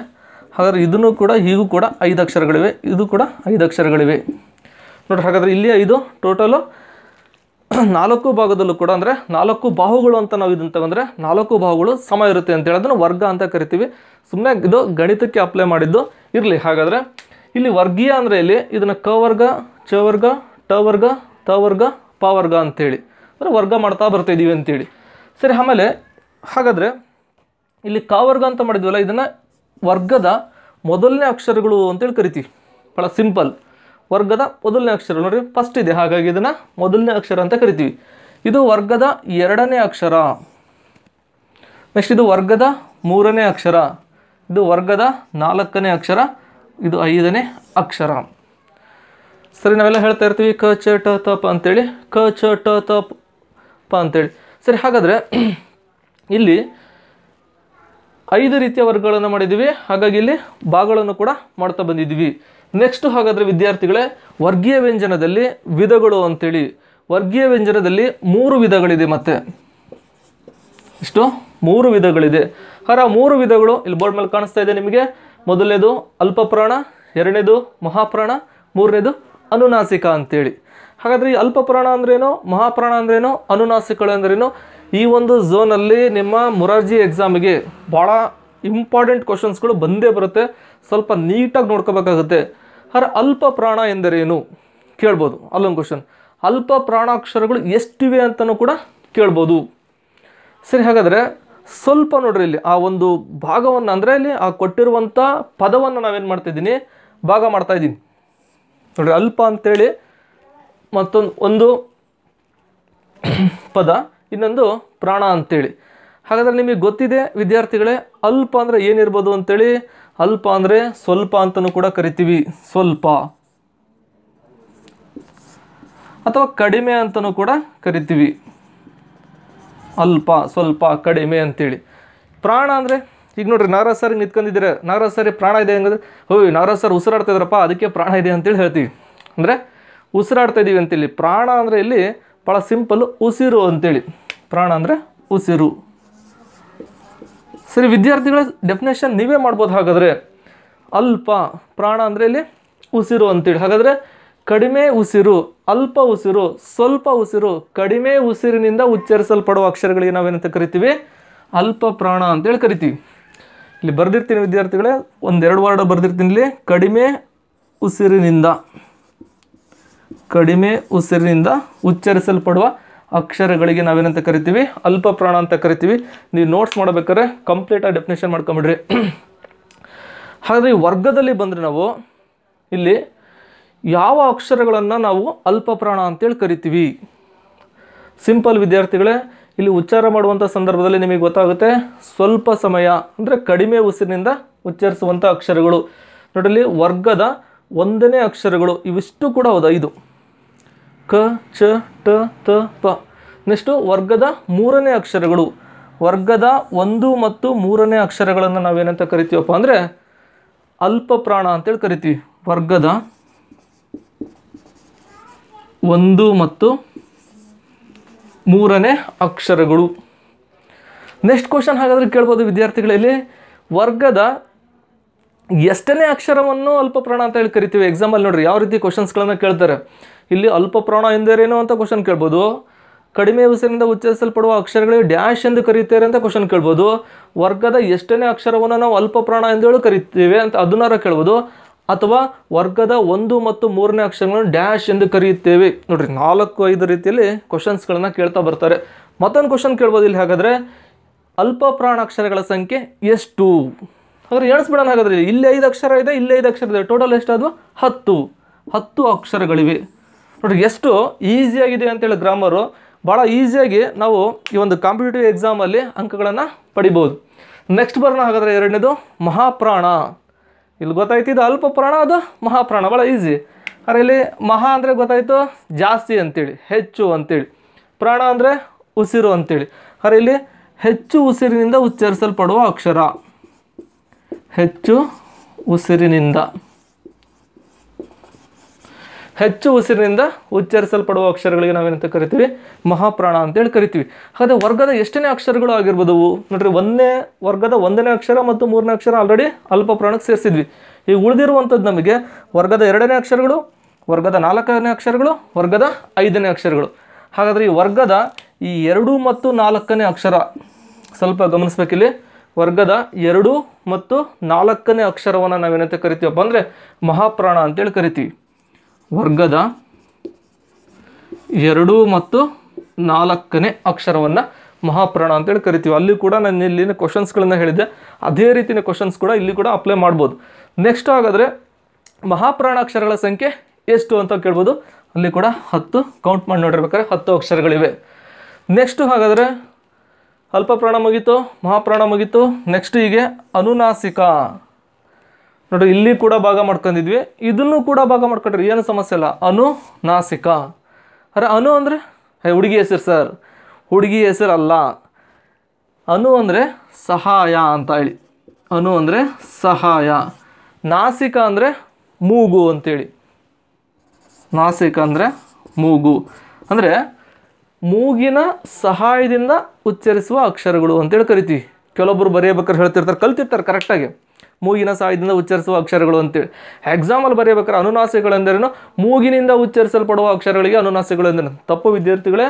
ಹಾಗಾದ್ರೆ ಇದನ್ನು ಕೂಡ, ಹೀಗೂ ಕೂಡ ಐದು ಅಕ್ಷರಗಳಿವೆ. ಇದು ಕೂಡ ಐದು ಅಕ್ಷರಗಳಿವೆ. ನೋಡ್ರಿ, ಹಾಗಾದರೆ ಇಲ್ಲಿ ಐದು ಟೋಟಲು ನಾಲ್ಕು ಭಾಗದಲ್ಲೂ ಕೂಡ ಅಂದರೆ ನಾಲ್ಕು ಬಾಹುಗಳು ಅಂತ ನಾವು ಇದನ್ನು ತಗೊಂಡ್ರೆ ನಾಲ್ಕು ಬಾಹುಗಳು ಸಮ ಇರುತ್ತೆ ಅಂತ ಹೇಳೋದನ್ನು ವರ್ಗ ಅಂತ ಕರಿತೀವಿ. ಸುಮ್ಮನೆ ಇದು ಗಣಿತಕ್ಕೆ ಅಪ್ಲೈ ಮಾಡಿದ್ದು ಇರಲಿ. ಹಾಗಾದರೆ ಇಲ್ಲಿ ವರ್ಗೀಯ ಅಂದರೆ ಇಲ್ಲಿ ಇದನ್ನು ಕ ವರ್ಗ, ಚ ವರ್ಗ, ಟ ವರ್ಗ, ತ ವರ್ಗ, ಪ ವರ್ಗ ಅಂತೇಳಿ ಅಂದರೆ ವರ್ಗ ಮಾಡ್ತಾ ಬರ್ತಾಯಿದ್ದೀವಿ ಅಂತೇಳಿ ಸರಿ, ಆಮೇಲೆ ಹಾಗಾದರೆ ಇಲ್ಲಿ ಕ ವರ್ಗ ಅಂತ ಮಾಡಿದ್ವಲ್ಲ, ಇದನ್ನು ವರ್ಗದ ಮೊದಲನೇ ಅಕ್ಷರಗಳು ಅಂತೇಳಿ ಕರಿತೀವಿ. ಭಾಳ ಸಿಂಪಲ್. ವರ್ಗದ ಮೊದಲನೇ ಅಕ್ಷರ ನೋಡಿರಿ ಫಸ್ಟ್ ಇದೆ. ಹಾಗಾಗಿ ಇದನ್ನು ಮೊದಲನೇ ಅಕ್ಷರ ಅಂತ ಕರಿತೀವಿ. ಇದು ವರ್ಗದ ಎರಡನೇ ಅಕ್ಷರ. ನೆಕ್ಸ್ಟ್ ಇದು ವರ್ಗದ ಮೂರನೇ ಅಕ್ಷರ. ಇದು ವರ್ಗದ ನಾಲ್ಕನೇ ಅಕ್ಷರ. ಇದು ಐದನೇ ಅಕ್ಷರ. ಸರಿ, ನಾವೆಲ್ಲ ಹೇಳ್ತಾ ಇರ್ತೀವಿ, ಕ, ಚ, ಟ, ತ, ಪ ಅಂತೇಳಿ. ಕ, ಚ, ಟ, ತ, ಪ ಅಂತೇಳಿ. ಸರಿ, ಹಾಗಾದರೆ ಇಲ್ಲಿ ಐದು ರೀತಿಯ ವರ್ಗಗಳನ್ನು ಮಾಡಿದ್ದೀವಿ. ಹಾಗಾಗಿ ಇಲ್ಲಿ ಭಾಗಗಳನ್ನು ಕೂಡ ಮಾಡ್ತಾ ಬಂದಿದ್ದೀವಿ. ನೆಕ್ಸ್ಟ್ ಹಾಗಾದರೆ ವಿದ್ಯಾರ್ಥಿಗಳೇ, ವರ್ಗೀಯ ವ್ಯಂಜನದಲ್ಲಿ ವಿಧಗಳು ಅಂತೇಳಿ. ವರ್ಗೀಯ ವ್ಯಂಜನದಲ್ಲಿ ಮೂರು ವಿಧಗಳಿದೆ ಮತ್ತೆ. ಇಷ್ಟು? ಮೂರು ವಿಧಗಳಿದೆ. ಹರ, ಮೂರು ವಿಧಗಳು ಇಲ್ಲಿ ಬೋರ್ಡ್ ಮೇಲೆ ಕಾಣಿಸ್ತಾ ಇದೆ ನಿಮಗೆ. ಮೊದಲನೇದು ಅಲ್ಪಪ್ರಾಣ, ಎರಡನೇದು ಮಹಾಪ್ರಾಣ, ಮೂರನೇದು ಅನುನಾಸಿಕ ಅಂತೇಳಿ. ಹಾಗಾದರೆ ಈ ಅಲ್ಪಪ್ರಾಣ ಅಂದ್ರೇನು, ಮಹಾಪ್ರಾಣ ಅಂದ್ರೇನು, ಅನುನಾಸಿಕಗಳು ಅಂದ್ರೇನು ಈ ಒಂದು ಝೋನಲ್ಲಿ ನಿಮ್ಮ ಮುರಾರ್ಜಿ ಎಕ್ಸಾಮಿಗೆ ಭಾಳ ಇಂಪಾರ್ಟೆಂಟ್ ಕ್ವಶನ್ಸ್ಗಳು ಬಂದೇ ಬರುತ್ತೆ. ಸ್ವಲ್ಪ ನೀಟಾಗಿ ನೋಡ್ಕೋಬೇಕಾಗುತ್ತೆ. ಹರ ಅಲ್ಪ ಪ್ರಾಣ ಎಂದರೇನು? ಕೇಳ್ಬೋದು. ಅಲ್ಲೊಂದು ಕ್ವಶನ್ ಅಲ್ಪ ಪ್ರಾಣಾಕ್ಷರಗಳು ಎಷ್ಟಿವೆ ಅಂತಲೂ ಕೂಡ ಕೇಳ್ಬೋದು. ಸರಿ, ಹಾಗಾದರೆ ಸ್ವಲ್ಪ ನೋಡ್ರಿ ಇಲ್ಲಿ. ಆ ಒಂದು ಭಾಗವನ್ನು ಅಂದರೆ ಇಲ್ಲಿ ಆ ಕೊಟ್ಟಿರುವಂಥ ಪದವನ್ನು ನಾವೇನು ಮಾಡ್ತಿದ್ದೀನಿ? ಭಾಗ ಮಾಡ್ತಾಯಿದ್ದೀನಿ ನೋಡ್ರಿ, ಅಲ್ಪ ಅಂತೇಳಿ ಮತ್ತೊಂದು ಒಂದು ಪದ. ಇನ್ನೊಂದು ಪ್ರಾಣ ಅಂತೇಳಿ. ಹಾಗಾದರೆ ನಿಮಗೆ ಗೊತ್ತಿದೆ ವಿದ್ಯಾರ್ಥಿಗಳೇ, ಅಲ್ಪ ಅಂದರೆ ಏನಿರ್ಬೋದು ಅಂತೇಳಿ? ಅಲ್ಪ ಅಂದರೆ ಸ್ವಲ್ಪ ಅಂತಲೂ ಕೂಡ ಕರಿತೀವಿ. ಸ್ವಲ್ಪ. ಅಥವಾ ಕಡಿಮೆ ಅಂತಲೂ ಕೂಡ ಕರಿತೀವಿ. ಅಲ್ಪ, ಸ್ವಲ್ಪ, ಕಡಿಮೆ ಅಂತೇಳಿ. ಪ್ರಾಣ ಅಂದರೆ, ಈಗ ನೋಡ್ರಿ ನಾಗರಾಜ್ ಸರ್ ನಿಂತ್ಕೊಂಡಿದ್ದೀರ. ನಾಗರಾಜ್ ಸರ್ ಪ್ರಾಣ ಇದೆ ಹಂಗಂದ್ರೆ, ಹೋಯ್ ನಾಗರಾಜ್ ಸರ್ ಉಸಿರಾಡ್ತಾ ಇದ್ರಪ್ಪ ಅದಕ್ಕೆ ಪ್ರಾಣ ಇದೆ ಅಂತೇಳಿ ಹೇಳ್ತೀವಿ. ಅಂದರೆ, ಉಸಿರಾಡ್ತಾ ಇದ್ದೀವಿ ಅಂತೇಳಿ. ಪ್ರಾಣ ಅಂದರೆ ಇಲ್ಲಿ ಭಾಳ ಸಿಂಪಲ್ ಉಸಿರು ಅಂತೇಳಿ. ಪ್ರಾಣ ಅಂದರೆ ಉಸಿರು. ಸರಿ, ವಿದ್ಯಾರ್ಥಿಗಳ ಡೆಫಿನೇಷನ್ ನೀವೇ ಮಾಡ್ಬೋದು ಹಾಗಾದರೆ. ಅಲ್ಪ ಪ್ರಾಣ ಅಂದರೆ ಇಲ್ಲಿ ಉಸಿರು ಅಂತೇಳಿ. ಹಾಗಾದರೆ ಕಡಿಮೆ ಉಸಿರು, ಅಲ್ಪ ಉಸಿರು, ಸ್ವಲ್ಪ ಉಸಿರು, ಕಡಿಮೆ ಉಸಿರಿನಿಂದ ಉಚ್ಚರಿಸಲ್ಪಡುವ ಅಕ್ಷರಗಳಿಗೆ ನಾವೇನಂತ ಕರಿತೀವಿ? ಅಲ್ಪ ಪ್ರಾಣ ಅಂತೇಳಿ ಕರಿತೀವಿ. ಇಲ್ಲಿ ಬರೆದಿರ್ತೀನಿ ವಿದ್ಯಾರ್ಥಿಗಳೇ, ಒಂದೆರಡು ವರ್ಡ್ ಬರೆದಿರ್ತೀನಿ ಇಲ್ಲಿ. ಕಡಿಮೆ ಉಸಿರಿನಿಂದ. ಕಡಿಮೆ ಉಸಿರಿನಿಂದ ಉಚ್ಚರಿಸಲ್ಪಡುವ ಅಕ್ಷರಗಳಿಗೆ ನಾವೇನಂತ ಕರಿತೀವಿ? ಅಲ್ಪ ಪ್ರಾಣ ಅಂತ ಕರಿತೀವಿ. ನೀವು ನೋಟ್ಸ್ ಮಾಡಬೇಕಾದ್ರೆ ಕಂಪ್ಲೀಟಾಗಿ ಡೆಫಿನೇಷನ್ ಮಾಡ್ಕೊಂಬಿಡ್ರಿ. ಹಾಗಾದರೆ ಈ ವರ್ಗದಲ್ಲಿ ಬಂದರೆ ನಾವು ಇಲ್ಲಿ ಯಾವ ಅಕ್ಷರಗಳನ್ನು ನಾವು ಅಲ್ಪ ಪ್ರಾಣ ಅಂತೇಳಿ ಕರಿತೀವಿ? ಸಿಂಪಲ್ ವಿದ್ಯಾರ್ಥಿಗಳೇ, ಇಲ್ಲಿ ಉಚ್ಚಾರ ಮಾಡುವಂಥ ಸಂದರ್ಭದಲ್ಲಿ ನಿಮಗೆ ಗೊತ್ತಾಗುತ್ತೆ, ಸ್ವಲ್ಪ ಸಮಯ ಅಂದರೆ ಕಡಿಮೆ ಉಸಿರಿನಿಂದ ಉಚ್ಚರಿಸುವಂಥ ಅಕ್ಷರಗಳು. ನೋಡಲಿ ವರ್ಗದ ಒಂದನೇ ಅಕ್ಷರಗಳು, ಇವಿಷ್ಟು ಕೂಡ ಹೌದು, ಐದು. ಕ, ಚ, ಟ, ತ, ಪ. ನೆಕ್ಸ್ಟು ವರ್ಗದ ಮೂರನೇ ಅಕ್ಷರಗಳು. ವರ್ಗದ ಒಂದು ಮತ್ತು ಮೂರನೇ ಅಕ್ಷರಗಳನ್ನು ನಾವೇನಂತ ಕರಿತೀವಪ್ಪ ಅಂದರೆ ಅಲ್ಪ ಪ್ರಾಣ ಅಂತೇಳಿ ಕರಿತೀವಿ. ವರ್ಗದ ಒಂದು ಮತ್ತು ಮೂರನೇ ಅಕ್ಷರಗಳು. ನೆಕ್ಸ್ಟ್ ಕ್ವಶನ್ ಹಾಗಾದರೆ ಕೇಳ್ಬೋದು ವಿದ್ಯಾರ್ಥಿಗಳಲ್ಲಿ ವರ್ಗದ ಎಷ್ಟನೇ ಅಕ್ಷರವನ್ನು ಅಲ್ಪ ಪ್ರಾಣ ಅಂತ ಹೇಳಿ ಕರಿತೀವಿ. ಎಕ್ಸಾಮಲ್ಲಿ ನೋಡ್ರಿ, ಯಾವ ರೀತಿ ಕ್ವಶನ್ಸ್ಗಳನ್ನು ಕೇಳ್ತಾರೆ. ಇಲ್ಲಿ ಅಲ್ಪ ಪ್ರಾಣ ಎಂದರೇನು ಅಂತ ಕ್ವಶನ್ ಕೇಳ್ಬೋದು. ಕಡಿಮೆ ಉಸಿರಿನಿಂದ ಉಚ್ಚರಿಸಲ್ಪಡುವ ಅಕ್ಷರಗಳಿಗೆ ಡ್ಯಾಶ್ ಎಂದು ಕರೀತಾರೆ ಅಂತ ಕ್ವಶನ್ ಕೇಳ್ಬೋದು. ವರ್ಗದ ಎಷ್ಟನೇ ಅಕ್ಷರವನ್ನು ನಾವು ಅಲ್ಪ ಪ್ರಾಣ ಎಂದೇಳು ಕರಿತೀವಿ ಅಂತ ಅದನ್ನಾರ ಕೇಳ್ಬೋದು. ಅಥವಾ ವರ್ಗದ ಒಂದು ಮತ್ತು ಮೂರನೇ ಅಕ್ಷರಗಳನ್ನು ಡ್ಯಾಶ್ ಎಂದು ಕರೆಯುತ್ತೇವೆ. ನೋಡ್ರಿ, ನಾಲ್ಕು, ಐದು ರೀತಿಯಲ್ಲಿ ಕ್ವಶನ್ಸ್ಗಳನ್ನು ಕೇಳ್ತಾ ಬರ್ತಾರೆ. ಮತ್ತೊಂದು ಕ್ವಶನ್ ಕೇಳ್ಬೋದು ಇಲ್ಲಿ ಹಾಗಾದರೆ, ಅಲ್ಪ ಪ್ರಾಣ ಅಕ್ಷರಗಳ ಸಂಖ್ಯೆ ಎಷ್ಟು? ಹಾಗಾದ್ರೆ ಎಣಿಸ್ಬಿಡೋಣ ಹಾಗಾದ್ರೆ, ಇಲ್ಲಿ ಐದು ಅಕ್ಷರ ಇದೆ, ಇಲ್ಲಿ ಐದು ಅಕ್ಷರ ಇದೆ ಟೋಟಲ್ ಎಷ್ಟಾದವು? ಹತ್ತು. ಹತ್ತು ಅಕ್ಷರಗಳಿವೆ. ನೋಡ್ರಿ, ಎಷ್ಟು ಈಸಿಯಾಗಿದೆ ಅಂತೇಳಿ ಗ್ರಾಮರು ಭಾಳ ಈಸಿಯಾಗಿ ನಾವು ಈ ಒಂದು ಕಾಂಪಿಟೇಟಿವ್ ಎಕ್ಸಾಮಲ್ಲಿ ಅಂಕಗಳನ್ನು ಪಡಿಬೋದು. ನೆಕ್ಸ್ಟ್ ಬರೋಣ ಹಾಗಾದರೆ ಎರಡನೇದು, ಮಹಾಪ್ರಾಣ. ಇಲ್ಲಿ ಗೊತ್ತಾಯ್ತು, ಇದು ಅಲ್ಪ ಪ್ರಾಣ, ಅದು ಮಹಾಪ್ರಾಣ. ಭಾಳ ಈಸಿ ಆದರೆ ಇಲ್ಲಿ ಮಹಾ ಅಂದರೆ ಗೊತ್ತಾಯಿತು ಜಾಸ್ತಿ ಅಂತೇಳಿ, ಹೆಚ್ಚು ಅಂತೇಳಿ. ಪ್ರಾಣ ಅಂದರೆ ಉಸಿರು ಅಂತೇಳಿ. ಆದರೆ ಇಲ್ಲಿ ಹೆಚ್ಚು ಉಸಿರಿನಿಂದ ಉಚ್ಚರಿಸಲ್ಪಡುವ ಅಕ್ಷರ. ಹೆಚ್ಚು ಉಸಿರಿನಿಂದ. ಹೆಚ್ಚು ಉಸಿರಿನಿಂದ ಉಚ್ಚರಿಸಲ್ಪಡುವ ಅಕ್ಷರಗಳಿಗೆ ನಾವೇನಂತ ಕರಿತೀವಿ? ಮಹಾಪ್ರಾಣ ಅಂತೇಳಿ ಕರಿತೀವಿ. ಹಾಗಾದರೆ ವರ್ಗದ ಎಷ್ಟನೇ ಅಕ್ಷರಗಳು ಆಗಿರ್ಬೋದು? ನೋಡ್ರಿ, ಒಂದನೇ ವರ್ಗದ ಒಂದನೇ ಅಕ್ಷರ ಮತ್ತು ಮೂರನೇ ಅಕ್ಷರ ಆಲ್ರೆಡಿ ಅಲ್ಪ ಪ್ರಾಣಕ್ಕೆ ಸೇರಿಸಿದ್ವಿ. ಈಗ ಉಳಿದಿರುವಂಥದ್ದು ನಮಗೆ ವರ್ಗದ ಎರಡನೇ ಅಕ್ಷರಗಳು, ವರ್ಗದ ನಾಲ್ಕನೇ ಅಕ್ಷರಗಳು, ವರ್ಗದ ಐದನೇ ಅಕ್ಷರಗಳು. ಹಾಗಾದರೆ ಈ ವರ್ಗದ ಈ ಎರಡು ಮತ್ತು ನಾಲ್ಕನೇ ಅಕ್ಷರ, ಸ್ವಲ್ಪ ಗಮನಿಸ್ಬೇಕಿಲ್ಲಿ. ವರ್ಗದ ಎರಡು ಮತ್ತು ನಾಲ್ಕನೇ ಅಕ್ಷರವನ್ನು ನಾವೇನಂತ ಕರಿತೀವಪ್ಪ ಅಂದರೆ ಮಹಾಪ್ರಾಣ ಅಂತೇಳಿ ಕರಿತೀವಿ. ವರ್ಗದ ಎರಡು ಮತ್ತು ನಾಲ್ಕನೇ ಅಕ್ಷರವನ್ನು ಮಹಾಪ್ರಾಣ ಅಂತೇಳಿ ಕರಿತೀವಿ. ಅಲ್ಲಿ ಕೂಡ ನಾನು ಇಲ್ಲಿನ ಕ್ವಶನ್ಸ್ಗಳನ್ನ ಹೇಳಿದ್ದೆ. ಅದೇ ರೀತಿಯ ಕ್ವಶನ್ಸ್ ಕೂಡ ಇಲ್ಲಿ ಕೂಡ ಅಪ್ಲೈ ಮಾಡ್ಬೋದು. ನೆಕ್ಸ್ಟ್ ಹಾಗಾದರೆ ಮಹಾಪ್ರಾಣ ಅಕ್ಷರಗಳ ಸಂಖ್ಯೆ ಎಷ್ಟು ಅಂತ ಕೇಳ್ಬೋದು. ಅಲ್ಲಿ ಕೂಡ ಹತ್ತು ಕೌಂಟ್ ಮಾಡಿ ನೋಡಿರ್ಬೇಕಾದ್ರೆ ಹತ್ತು ಅಕ್ಷರಗಳಿವೆ. ನೆಕ್ಸ್ಟು ಹಾಗಾದರೆ ಅಲ್ಪ ಪ್ರಾಣ ಮುಗೀತು, ಮಹಾಪ್ರಾಣ ಮುಗೀತು. ನೆಕ್ಸ್ಟ್ ಹೀಗೆ ಅನುನಾಸಿಕ. ನೋಡ್ರಿ, ಇಲ್ಲಿ ಕೂಡ ಭಾಗ ಮಾಡ್ಕೊಂಡಿದ್ವಿ. ಇದನ್ನು ಕೂಡ ಭಾಗ ಮಾಡ್ಕೊಂಡ್ರಿ. ಏನು ಸಮಸ್ಯೆ ಇಲ್ಲ. ಅನು ನಾಸಿಕ. ಅರೆ, ಅನು ಅಂದರೆ? ಹುಡುಗಿ ಹೆಸರು ಸರ್. ಹುಡುಗಿ ಹೆಸರು ಅಲ್ಲ. ಅನು ಅಂದರೆ ಸಹಾಯ ಅಂತ ಹೇಳಿ. ಅನು ಅಂದರೆ ಸಹಾಯ. ನಾಸಿಕ ಅಂದರೆ ಮೂಗು ಅಂತೇಳಿ ನಾಸಿಕ ಅಂದರೆ ಮೂಗು. ಅಂದರೆ ಮೂಗಿನ ಸಹಾಯದಿಂದ ಉಚ್ಚರಿಸುವ ಅಕ್ಷರಗಳು ಅಂತೇಳಿ ಕರಿತೀವಿ. ಕೆಲವೊಬ್ಬರು ಬರೆಯಬೇಕಾದ್ರೆ ಹೇಳ್ತಿರ್ತಾರೆ, ಕಲ್ತಿರ್ತಾರೆ ಕರೆಕ್ಟಾಗಿ ಮೂಗಿನ ಸಹಾಯದಿಂದ ಉಚ್ಚರಿಸುವ ಅಕ್ಷರಗಳು ಅಂತೇಳಿ ಎಕ್ಸಾಮಲ್ಲಿ ಬರೆಯಬೇಕಾದ್ರೆ ಅನುನಾಸಿಗಳೆಂದರೇನು? ಮೂಗಿನಿಂದ ಉಚ್ಚರಿಸಲ್ಪಡುವ ಅಕ್ಷರಗಳಿಗೆ ಅನುನಾಸಿಗಳು ಎಂದರೆ ತಪ್ಪು ವಿದ್ಯಾರ್ಥಿಗಳೇ,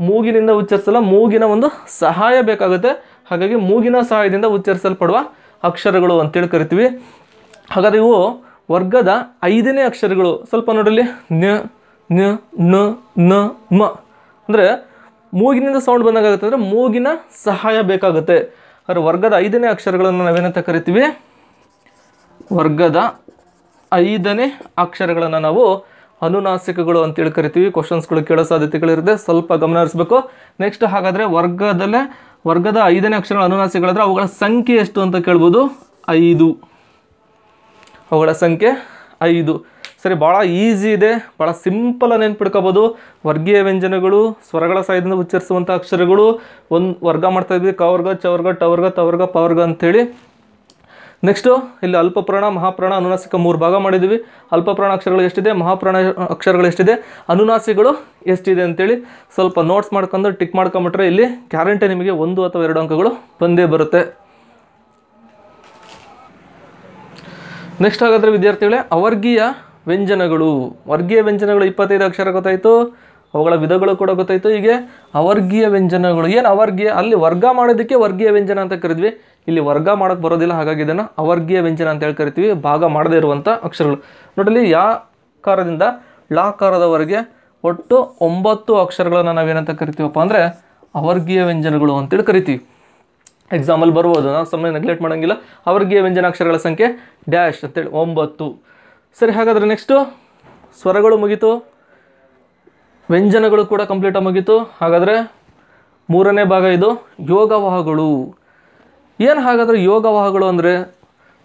ಮೂಗಿನಿಂದ ಉಚ್ಚರಿಸಲ್ಲ, ಮೂಗಿನ ಒಂದು ಸಹಾಯ ಬೇಕಾಗುತ್ತೆ. ಹಾಗಾಗಿ ಮೂಗಿನ ಸಹಾಯದಿಂದ ಉಚ್ಚರಿಸಲ್ಪಡುವ ಅಕ್ಷರಗಳು ಅಂತೇಳಿ ಕರಿತೀವಿ. ಹಾಗಾದ್ರೆ ಇವು ವರ್ಗದ ಐದನೇ ಅಕ್ಷರಗಳು. ಸ್ವಲ್ಪ ನೋಡಲಿ ನ ನ ನ ನ, ಮ. ಅಂದರೆ ಮೂಗಿನಿಂದ ಸೌಂಡ್ ಬಂದಾಗುತ್ತೆ ಅಂದರೆ ಮೂಗಿನ ಸಹಾಯ ಬೇಕಾಗುತ್ತೆ. ಅದರ ವರ್ಗದ ಐದನೇ ಅಕ್ಷರಗಳನ್ನು ನಾವೇನಂತ ಕರಿತೀವಿ? ವರ್ಗದ ಐದನೇ ಅಕ್ಷರಗಳನ್ನು ನಾವು ಅನುನಾಸಿಕಗಳು ಅಂತೇಳಿ ಕರಿತೀವಿ. ಕ್ವಶನ್ಸ್ಗಳು ಕೇಳೋ ಸಾಧ್ಯತೆಗಳಿರುತ್ತೆ. ಸ್ವಲ್ಪ ಗಮನ ಹರಿಸ್ಬೇಕು. ನೆಕ್ಸ್ಟ್ ಹಾಗಾದರೆ ವರ್ಗದಲ್ಲೇ, ವರ್ಗದ ಐದನೇ ಅಕ್ಷರಗಳ ಅನುನಾಸಿಗಳಾದರೆ ಅವುಗಳ ಸಂಖ್ಯೆ ಎಷ್ಟು ಅಂತ ಕೇಳ್ಬೋದು. ಐದು. ಅವುಗಳ ಸಂಖ್ಯೆ ಐದು. ಸರಿ, ಭಾಳ ಈಸಿ ಇದೆ. ಭಾಳ ಸಿಂಪಲ್ ನೆನ್ಪಿಡ್ಕೋಬೋದು ವರ್ಗೀಯ ವ್ಯಂಜನಗಳು, ಸ್ವರಗಳ ಸಹಾಯದಿಂದ ಉಚ್ಚರಿಸುವಂಥ ಅಕ್ಷರಗಳು, ಒಂದು ವರ್ಗ ಮಾಡ್ತಾ ಇದ್ವಿ. ಕವರ್ಗ ಚವರ್ಗ ಟವರ್ಗ ತವರ್ಗ ಪವರ್ಗ ಅಂತೇಳಿ. ನೆಕ್ಸ್ಟು ಇಲ್ಲಿ ಅಲ್ಪಪ್ರಾಣ, ಮಹಾಪ್ರಾಣ, ಅನುನಾಸಿಕ ಮೂರು ಭಾಗ ಮಾಡಿದ್ದೀವಿ ಅಲ್ಪಪ್ರಾಣ ಅಕ್ಷರಗಳು ಎಷ್ಟಿದೆ? ಮಹಾಪ್ರಾಣ ಅಕ್ಷರಗಳು ಎಷ್ಟಿದೆ ಅನುನಾಸಿಗಳು ಎಷ್ಟಿದೆ ಅಂತೇಳಿ ಸ್ವಲ್ಪ ನೋಟ್ಸ್ ಮಾಡ್ಕೊಂಡು ಟಿಕ್ ಮಾಡ್ಕೊಂಬಿಟ್ರೆ ಇಲ್ಲಿ ಗ್ಯಾರಂಟಿ ನಿಮಗೆ ಒಂದು ಅಥವಾ ಎರಡು ಅಂಕಗಳು ಬಂದೇ ಬರುತ್ತೆ. ನೆಕ್ಸ್ಟ್ ಹಾಗಾದರೆ ವಿದ್ಯಾರ್ಥಿಗಳೇ, ಅವರ್ಗೀಯ ವ್ಯಂಜನಗಳು. ವರ್ಗೀಯ ವ್ಯಂಜನಗಳು ಇಪ್ಪತ್ತೈದು ಅಕ್ಷರ ಗೊತ್ತಾಯಿತು. ಅವುಗಳ ವಿಧಗಳು ಕೂಡ ಗೊತ್ತಾಯಿತು. ಹೀಗೆ ಅವರ್ಗೀಯ ವ್ಯಂಜನಗಳು. ಏನು ಅವರ್ಗೀಯ? ಅಲ್ಲಿ ವರ್ಗ ಮಾಡೋದಕ್ಕೆ ವರ್ಗೀಯ ವ್ಯಂಜನ ಅಂತ ಕರಿದ್ವಿ. ಇಲ್ಲಿ ವರ್ಗ ಮಾಡೋಕ್ಕೆ ಬರೋದಿಲ್ಲ, ಹಾಗಾಗಿ ಇದನ್ನು ಅವರ್ಗೀಯ ವ್ಯಂಜನ ಅಂತ ಹೇಳಿ ಕರಿತೀವಿ. ಭಾಗ ಮಾಡದೇ ಇರುವಂಥ ಅಕ್ಷರಗಳು. ನೋಡಲಿ, ಯಾ ಕಾರದಿಂದ ಲಾಕಾರದವರೆಗೆ ಒಟ್ಟು ಒಂಬತ್ತು ಅಕ್ಷರಗಳನ್ನು ನಾವೇನಂತ ಕರಿತೀವಪ್ಪ ಅಂದರೆ ಅವರ್ಗೀಯ ವ್ಯಂಜನಗಳು ಅಂತೇಳಿ ಕರಿತೀವಿ. ಎಕ್ಸಾಂಪಲ್ ಬರ್ಬೋದು. ನಾವು ಸಮಯ ನೆಗ್ಲೆಕ್ಟ್ ಮಾಡೋಂಗಿಲ್ಲ. ಅವರ್ಗೀಯ ವ್ಯಂಜನಾಕ್ಷರಗಳ ಸಂಖ್ಯೆ ಡ್ಯಾಶ್ ಅಂತೇಳಿ ಒಂಬತ್ತು. ಸರಿ, ಹಾಗಾದರೆ ನೆಕ್ಸ್ಟು ಸ್ವರಗಳು ಮುಗೀತು. ವ್ಯಂಜನಗಳು ಕೂಡ ಕಂಪ್ಲೀಟಾಗಿ ಮುಗೀತು. ಹಾಗಾದರೆ ಮೂರನೇ ಭಾಗ ಇದು ಯೋಗವಾಹಗಳು. ಏನು ಹಾಗಾದರೆ ಯೋಗವಾಹಗಳು ಅಂದರೆ?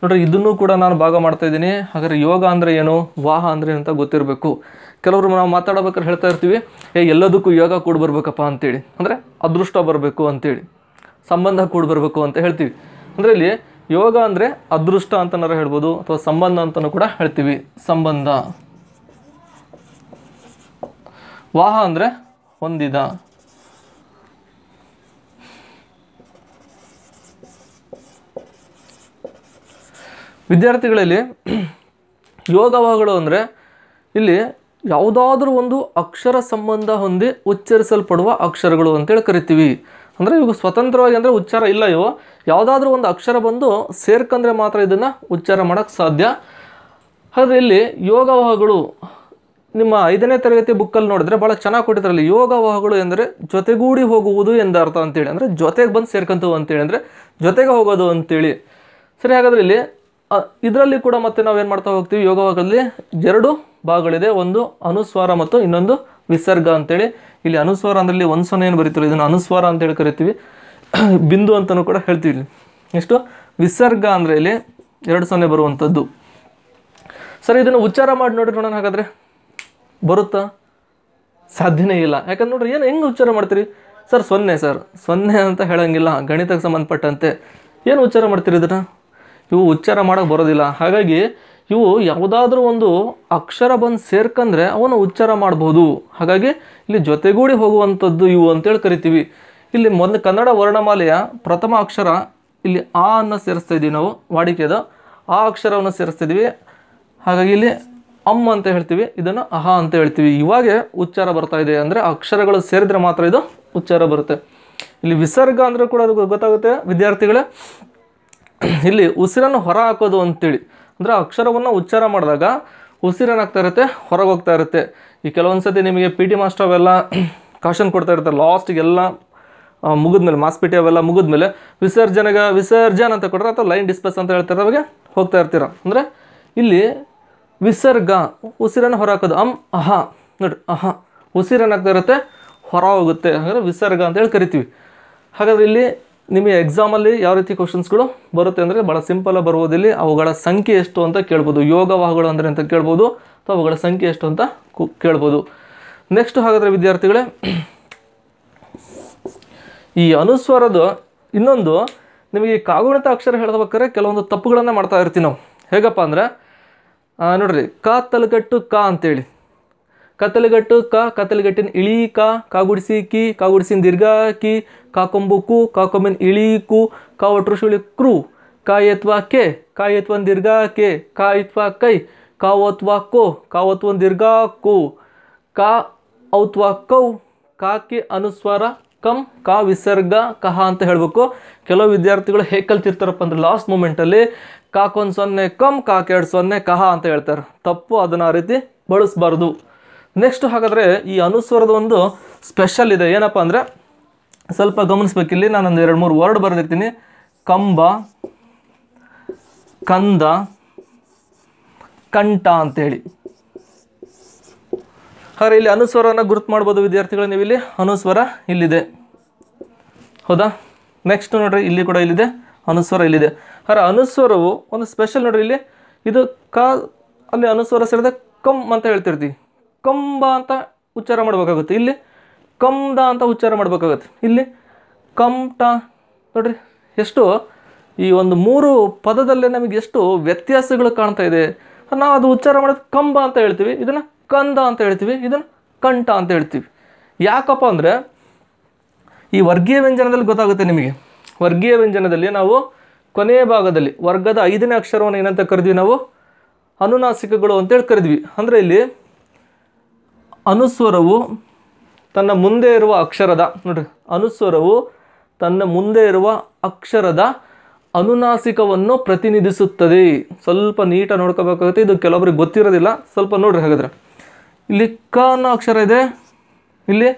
ನೋಡ್ರಿ, ಇದನ್ನು ಕೂಡ ನಾನು ಭಾಗ ಮಾಡ್ತಾಯಿದ್ದೀನಿ ಹಾಗಾದರೆ ಯೋಗ ಅಂದರೆ ಏನು? ವಾಹ ಅಂದರೆ ಅಂತ ಗೊತ್ತಿರಬೇಕು. ಕೆಲವರು ನಾವು ಮಾತಾಡಬೇಕಾದ್ರೆ ಹೇಳ್ತಾ ಇರ್ತೀವಿ, ಏ, ಎಲ್ಲದಕ್ಕೂ ಯೋಗ ಕೂಡ ಬರಬೇಕಪ್ಪ ಅಂತೇಳಿ. ಅಂದರೆ, ಅದೃಷ್ಟ ಬರಬೇಕು ಅಂತೇಳಿ. ಸಂಬಂಧ ಕೂಡ ಬರಬೇಕು ಅಂತ ಹೇಳ್ತೀವಿ. ಅಂದರೆ ಇಲ್ಲಿ ಯೋಗ ಅಂದರೆ ಅದೃಷ್ಟ ಅಂತನಾರು ಹೇಳ್ಬೋದು, ಅಥವಾ ಸಂಬಂಧ ಅಂತಲೂ ಕೂಡ ಹೇಳ್ತೀವಿ. ಸಂಬಂಧ. ವಾಹ ಅಂದರೆ ಹೊಂದಿದ ವಿದ್ಯಾರ್ಥಿಗಳಲ್ಲಿ ಯೋಗವಾಹಗಳು ಅಂದರೆ ಇಲ್ಲಿ ಯಾವುದಾದ್ರೂ ಒಂದು ಅಕ್ಷರ ಸಂಬಂಧ ಹೊಂದಿ ಉಚ್ಚರಿಸಲ್ಪಡುವ ಅಕ್ಷರಗಳು ಅಂತೇಳಿ ಕರಿತೀವಿ. ಅಂದರೆ ಇವು ಸ್ವತಂತ್ರವಾಗಿ ಅಂದರೆ ಉಚ್ಚಾರ ಇಲ್ಲ ಇವು. ಯಾವುದಾದ್ರೂ ಒಂದು ಅಕ್ಷರ ಬಂದು ಸೇರ್ಕಂದ್ರೆ ಮಾತ್ರ ಇದನ್ನು ಉಚ್ಚಾರ ಮಾಡೋಕ್ಕೆ ಸಾಧ್ಯ. ಆದರೆ ಇಲ್ಲಿ ಯೋಗವಾಹಗಳು ನಿಮ್ಮ ಐದನೇ ತರಗತಿ ಬುಕ್ಕಲ್ಲಿ ನೋಡಿದ್ರೆ ಭಾಳ ಚೆನ್ನಾಗಿ ಕೊಟ್ಟಿದ್ದಾರೆ ಅಲ್ಲಿ ಯೋಗವಾಹಗಳು ಎಂದರೆ ಜೊತೆಗೂಡಿ ಹೋಗುವುದು ಎಂದರ್ಥ ಅಂತೇಳಿ. ಅಂದರೆ ಜೊತೆಗೆ ಬಂದು ಸೇರ್ಕೊಂತವು ಅಂತೇಳಿ. ಅಂದರೆ ಜೊತೆಗೆ ಹೋಗೋದು ಅಂತೇಳಿ. ಸರಿ, ಹಾಗಾದರೆ ಇಲ್ಲಿ ಇದರಲ್ಲಿ ಕೂಡ ಮತ್ತೆ ನಾವೇನು ಮಾಡ್ತಾ ಹೋಗ್ತೀವಿ? ಯೋಗವಾಗದಲ್ಲಿ ಎರಡು ಭಾಗಗಳಿದೆ. ಒಂದು ಅನುಸ್ವಾರ ಮತ್ತು ಇನ್ನೊಂದು ವಿಸರ್ಗ ಅಂತೇಳಿ. ಇಲ್ಲಿ ಅನುಸ್ವಾರ ಅಂದ್ರಲ್ಲಿ ಒಂದು ಸೊನ್ನೆ ಏನು ಬರೀತಾರೆ ಇದನ್ನು ಅನುಸ್ವಾರ ಅಂತೇಳಿ ಕರಿತೀವಿ. [coughs] ಬಿಂದು ಅಂತಲೂ ಕೂಡ ಹೇಳ್ತೀವಿ ಇಲ್ಲಿ. ನೆಕ್ಸ್ಟು, ವಿಸರ್ಗ ಅಂದರೆ ಇಲ್ಲಿ ಎರಡು ಸೊನ್ನೆ ಬರುವಂಥದ್ದು. ಸರ್, ಇದನ್ನು ಉಚ್ಚಾರ ಮಾಡಿ ನೋಡಿ ನೋಡೋಣ ಹಾಗಾದರೆ. ಬರುತ್ತಾ? ಸಾಧ್ಯನೇ ಇಲ್ಲ. ಯಾಕಂದ್ರೆ ನೋಡ್ರಿ, ಏನು ಹೆಂಗೆ ಉಚ್ಚಾರ ಮಾಡ್ತೀರಿ? ಸರ್, ಸೊನ್ನೆ ಸರ್. ಸೊನ್ನೆ ಅಂತ ಹೇಳೋಂಗಿಲ್ಲ. ಗಣಿತಕ್ಕೆ ಸಂಬಂಧಪಟ್ಟಂತೆ. ಏನು ಉಚ್ಚಾರ ಮಾಡ್ತೀರಿ ಇದನ್ನು? ಇವು ಉಚ್ಚಾರ ಮಾಡೋಕ್ಕೆ ಬರೋದಿಲ್ಲ. ಹಾಗಾಗಿ ಇವು ಯಾವುದಾದ್ರೂ ಒಂದು ಅಕ್ಷರ ಬಂದು ಸೇರ್ಕಂದ್ರೆ ಅವನು ಉಚ್ಚಾರ ಮಾಡ್ಬೋದು. ಹಾಗಾಗಿ ಇಲ್ಲಿ ಜೊತೆಗೂಡಿ ಹೋಗುವಂಥದ್ದು ಇವು ಅಂತೇಳಿ ಕರಿತೀವಿ. ಇಲ್ಲಿ ಮೊದಲು ಕನ್ನಡ ವರ್ಣಮಾಲೆಯ ಪ್ರಥಮ ಅಕ್ಷರ ಇಲ್ಲಿ ಆ ಅನ್ನು ಸೇರಿಸ್ತಾ ಇದ್ದೀವಿ ನಾವು, ವಾಡಿಕೆದ. ಆ ಅಕ್ಷರವನ್ನು ಸೇರಿಸ್ತಾ ಇದ್ದೀವಿ. ಹಾಗಾಗಿ ಇಲ್ಲಿ ಅಮ್ ಅಂತ ಹೇಳ್ತೀವಿ, ಇದನ್ನು ಅಹ ಅಂತ ಹೇಳ್ತೀವಿ. ಇವಾಗೆ ಉಚ್ಚಾರ ಬರ್ತಾ ಇದೆ ಅಂದರೆ ಅಕ್ಷರಗಳು ಸೇರಿದ್ರೆ ಮಾತ್ರ ಇದು ಉಚ್ಚಾರ ಬರುತ್ತೆ. ಇಲ್ಲಿ ವಿಸರ್ಗ ಅಂದರೆ ಕೂಡ ಅದು ಗೊತ್ತಾಗುತ್ತೆ. ವಿದ್ಯಾರ್ಥಿಗಳೇ [clears throat] ಇಲ್ಲಿ ಉಸಿರನ್ನು ಹೊರ ಹಾಕೋದು ಅಂತೇಳಿ. ಅಂದರೆ ಅಕ್ಷರವನ್ನು ಉಚ್ಚಾರ ಮಾಡಿದಾಗ ಉಸಿರೇನಾಗ್ತಾ ಇರುತ್ತೆ? ಹೊರಗೆ ಹೋಗ್ತಾ ಇರುತ್ತೆ. ಈ ಕೆಲವೊಂದು ಸತಿ ನಿಮಗೆ ಪಿ ಟಿ ಮಾಸ್ಟರ್ ಅವೆಲ್ಲ [clears throat] ಕಾಷನ್ ಕೊಡ್ತಾ ಇರ್ತಾರೆ. ಲಾಸ್ಟಿಗೆಲ್ಲ ಮುಗಿದ್ಮೇಲೆ ಮೇಲೆ ಪಿ ಟಿ ಅವೆಲ್ಲ ಮುಗಿದ್ಮೇಲೆ ವಿಸರ್ಜನೆಗೆ ವಿಸರ್ಜನ್ ಅಂತ ಕೊಟ್ಟರೆ ಅಥವಾ ಲೈನ್ ಡಿಸ್ಪಸ್ ಅಂತ ಹೇಳ್ತಾರೆ. ಅವಾಗ ಹೋಗ್ತಾ ಇರ್ತೀರ? ಅಂದರೆ ಇಲ್ಲಿ ವಿಸರ್ಗ, ಉಸಿರನ್ನು ಹೊರ ಹಾಕೋದು ಅಮ್ ಅಹ ನೋಡಿ ಅಹ, ಉಸಿರೇನಾಗ್ತಾ ಇರುತ್ತೆ? ಹೊರ ಹೋಗುತ್ತೆ ಹಾಗಾದ್ರೆ ವಿಸರ್ಗ ಅಂತೇಳಿ ಕರಿತೀವಿ. ಹಾಗಾದ್ರೆ ಇಲ್ಲಿ ನಿಮಗೆ ಎಕ್ಸಾಮಲ್ಲಿ ಯಾವ ರೀತಿ ಕ್ವಶನ್ಸ್ಗಳು ಬರುತ್ತೆ ಅಂದರೆ ಭಾಳ ಸಿಂಪಲ್ ಬರುವುದಿಲ್ಲ ಅವುಗಳ ಸಂಖ್ಯೆ ಎಷ್ಟು ಅಂತ ಕೇಳ್ಬೋದು. ಯೋಗವಾಹಗಳು ಅಂದರೆ ಅಂತ ಕೇಳ್ಬೋದು? ಅಥವಾ ಅವುಗಳ ಸಂಖ್ಯೆ ಎಷ್ಟು ಅಂತ ಕೇಳ್ಬೋದು. ನೆಕ್ಸ್ಟ್ ಹಾಗಾದರೆ ವಿದ್ಯಾರ್ಥಿಗಳೇ, ಈ ಅನುಸ್ವರದ ಇನ್ನೊಂದು, ನಿಮಗೆ ಕಾಗುಣಿತ ಅಕ್ಷರ ಹೇಳ್ಬೇಕಾದ್ರೆ ಕೆಲವೊಂದು ತಪ್ಪುಗಳನ್ನು ಮಾಡ್ತಾ ಇರ್ತೀವಿ ನಾವು. ಹೇಗಪ್ಪ ಅಂದರೆ ನೋಡಿರಿ, ಕ ಕಾ ಕ ಅಂತೇಳಿ. ಕತ್ತಲಗಟ್ಟು ಕ, ಕತ್ತಲಗಟ್ಟಿನ ಇಳಿ ಕ, ಕಾಗುಡಿಸಿ ಕಿ, ಕಾಗುಡಿಸಿನ ದೀರ್ಘ ಕಿ ಕಾಕೊಂಬು ಕು ಕಾಕೊಂಬಿನ ಇಳಿ ಕು, ಕಾ ಒಟ್ರು ಶುಳಿ ಕ್ರು ಕಾಯತ್ವ ಕೆ ಕಾಯತ್ವನ್ ದೀರ್ಘ ಕೆ ಕಾಯತ್ವಾ ಕೈ ಕಾವತ್ವ ಕೋ ಕಾವತ್ವನ್ ದೀರ್ಘ ಕು, ಕಾ ಔತ್ವ ಕೌ ಕಾಕಿ ಅನುಸ್ವಾರ ಕಂ, ಕಾ ವಿಸರ್ಗ ಕಹ ಅಂತ ಹೇಳಬೇಕು. ಕೆಲವು ವಿದ್ಯಾರ್ಥಿಗಳು ಹೇಗೆ ಕಲ್ತಿರ್ತಾರಪ್ಪ ಅಂದ್ರೆ ಲಾಸ್ಟ್ ಮೂಮೆಂಟಲ್ಲಿ ಕಾಕೊಂದು ಸೊನ್ನೆ ಕಂ ಕಾಕೆರಡು ಸೊನ್ನೆ ಕಹ ಅಂತ ಹೇಳ್ತಾರೆ. ತಪ್ಪು ಅದನ್ನು ಆ ರೀತಿ ಬಳಸಬಾರ್ದು. ನೆಕ್ಸ್ಟ್ ಹಾಗಾದರೆ ಈ ಅನುಸ್ವರದ ಒಂದು ಸ್ಪೆಷಲ್ ಇದೆ. ಏನಪ್ಪ ಅಂದರೆ ಸ್ವಲ್ಪ ಗಮನಿಸ್ಬೇಕಿಲ್ಲಿ ನಾನೊಂದು ಎರಡು ಮೂರು ವರ್ಡ್ ಬರೆದಿರ್ತೀನಿ. ಕಂಬ, ಕಂದ, ಕಂಠ ಅಂತೇಳಿ. ಹಾಗಾದ್ರೆ ಇಲ್ಲಿ ಅನುಸ್ವರನ ಗುರುತು ಮಾಡ್ಬೋದು ವಿದ್ಯಾರ್ಥಿಗಳು ನೀವು ಇಲ್ಲಿ ಅನುಸ್ವರ ಇಲ್ಲಿದೆ. ಹೌದಾ? ನೆಕ್ಸ್ಟ್ ನೋಡ್ರಿ, ಇಲ್ಲಿ ಕೂಡ ಇಲ್ಲಿದೆ. ಅನುಸ್ವರ ಇಲ್ಲಿದೆ. ಹಾಗೆ ಅನುಸ್ವರವು ಒಂದು ಸ್ಪೆಷಲ್ ನೋಡ್ರಿ ಇಲ್ಲಿ. ಇದು ಕ, ಅಲ್ಲಿ ಅನುಸ್ವರ ಸೇರಿದ ಕಮ್ ಅಂತ ಹೇಳ್ತಿರ್ತೀವಿ. ಕಂಬ ಅಂತ ಉಚ್ಚಾರ ಮಾಡಬೇಕಾಗುತ್ತೆ. ಇಲ್ಲಿ ಕಂದ ಅಂತ ಉಚ್ಚಾರ ಮಾಡಬೇಕಾಗುತ್ತೆ. ಇಲ್ಲಿ ಕಂಟ ನೋಡ್ರಿ, ಎಷ್ಟು ಈ ಒಂದು ಮೂರು ಪದದಲ್ಲೇ ನಮಗೆ ಎಷ್ಟು ವ್ಯತ್ಯಾಸಗಳು ಕಾಣ್ತಾ ಇದೆ. ನಾವು ಅದು ಉಚ್ಚಾರ ಮಾಡೋದು ಕಂಬ ಅಂತ ಹೇಳ್ತೀವಿ, ಇದನ್ನು ಕಂದ ಅಂತ ಹೇಳ್ತೀವಿ, ಇದನ್ನು ಕಂಠ ಅಂತ ಹೇಳ್ತೀವಿ. ಯಾಕಪ್ಪ ಅಂದರೆ ಈ ವರ್ಗೀಯ ವ್ಯಂಜನದಲ್ಲಿ ಗೊತ್ತಾಗುತ್ತೆ ನಿಮಗೆ. ವರ್ಗೀಯ ವ್ಯಂಜನದಲ್ಲಿ ನಾವು ಕೊನೆಯ ಭಾಗದಲ್ಲಿ, ವರ್ಗದ ಐದನೇ ಅಕ್ಷರವನ್ನು ಏನಂತ ಕರೆದ್ವಿ ನಾವು? ಅನುನಾಸಿಕಗಳು ಅಂತೇಳಿ ಕರೆದ್ವಿ. ಅಂದರೆ ಇಲ್ಲಿ ಅನುಸ್ವರವು ತನ್ನ ಮುಂದೆ ಇರುವ ಅಕ್ಷರದ, ನೋಡ್ರಿ, ಅನುಸ್ವರವು ತನ್ನ ಮುಂದೆ ಇರುವ ಅಕ್ಷರದ ಅನುನಾಸಿಕವನ್ನು ಪ್ರತಿನಿಧಿಸುತ್ತದೆ. ಸ್ವಲ್ಪ ನೀಟಾಗಿ ನೋಡ್ಕೋಬೇಕಾಗುತ್ತೆ. ಇದು ಕೆಲವೊಬ್ರಿಗೆ ಗೊತ್ತಿರೋದಿಲ್ಲ. ಸ್ವಲ್ಪ ನೋಡ್ರಿ ಹಾಗಾದ್ರೆ. ಇಲ್ಲಿ ಕ ಅನ್ನೋ ಅಕ್ಷರ ಇದೆ. ಇಲ್ಲಿ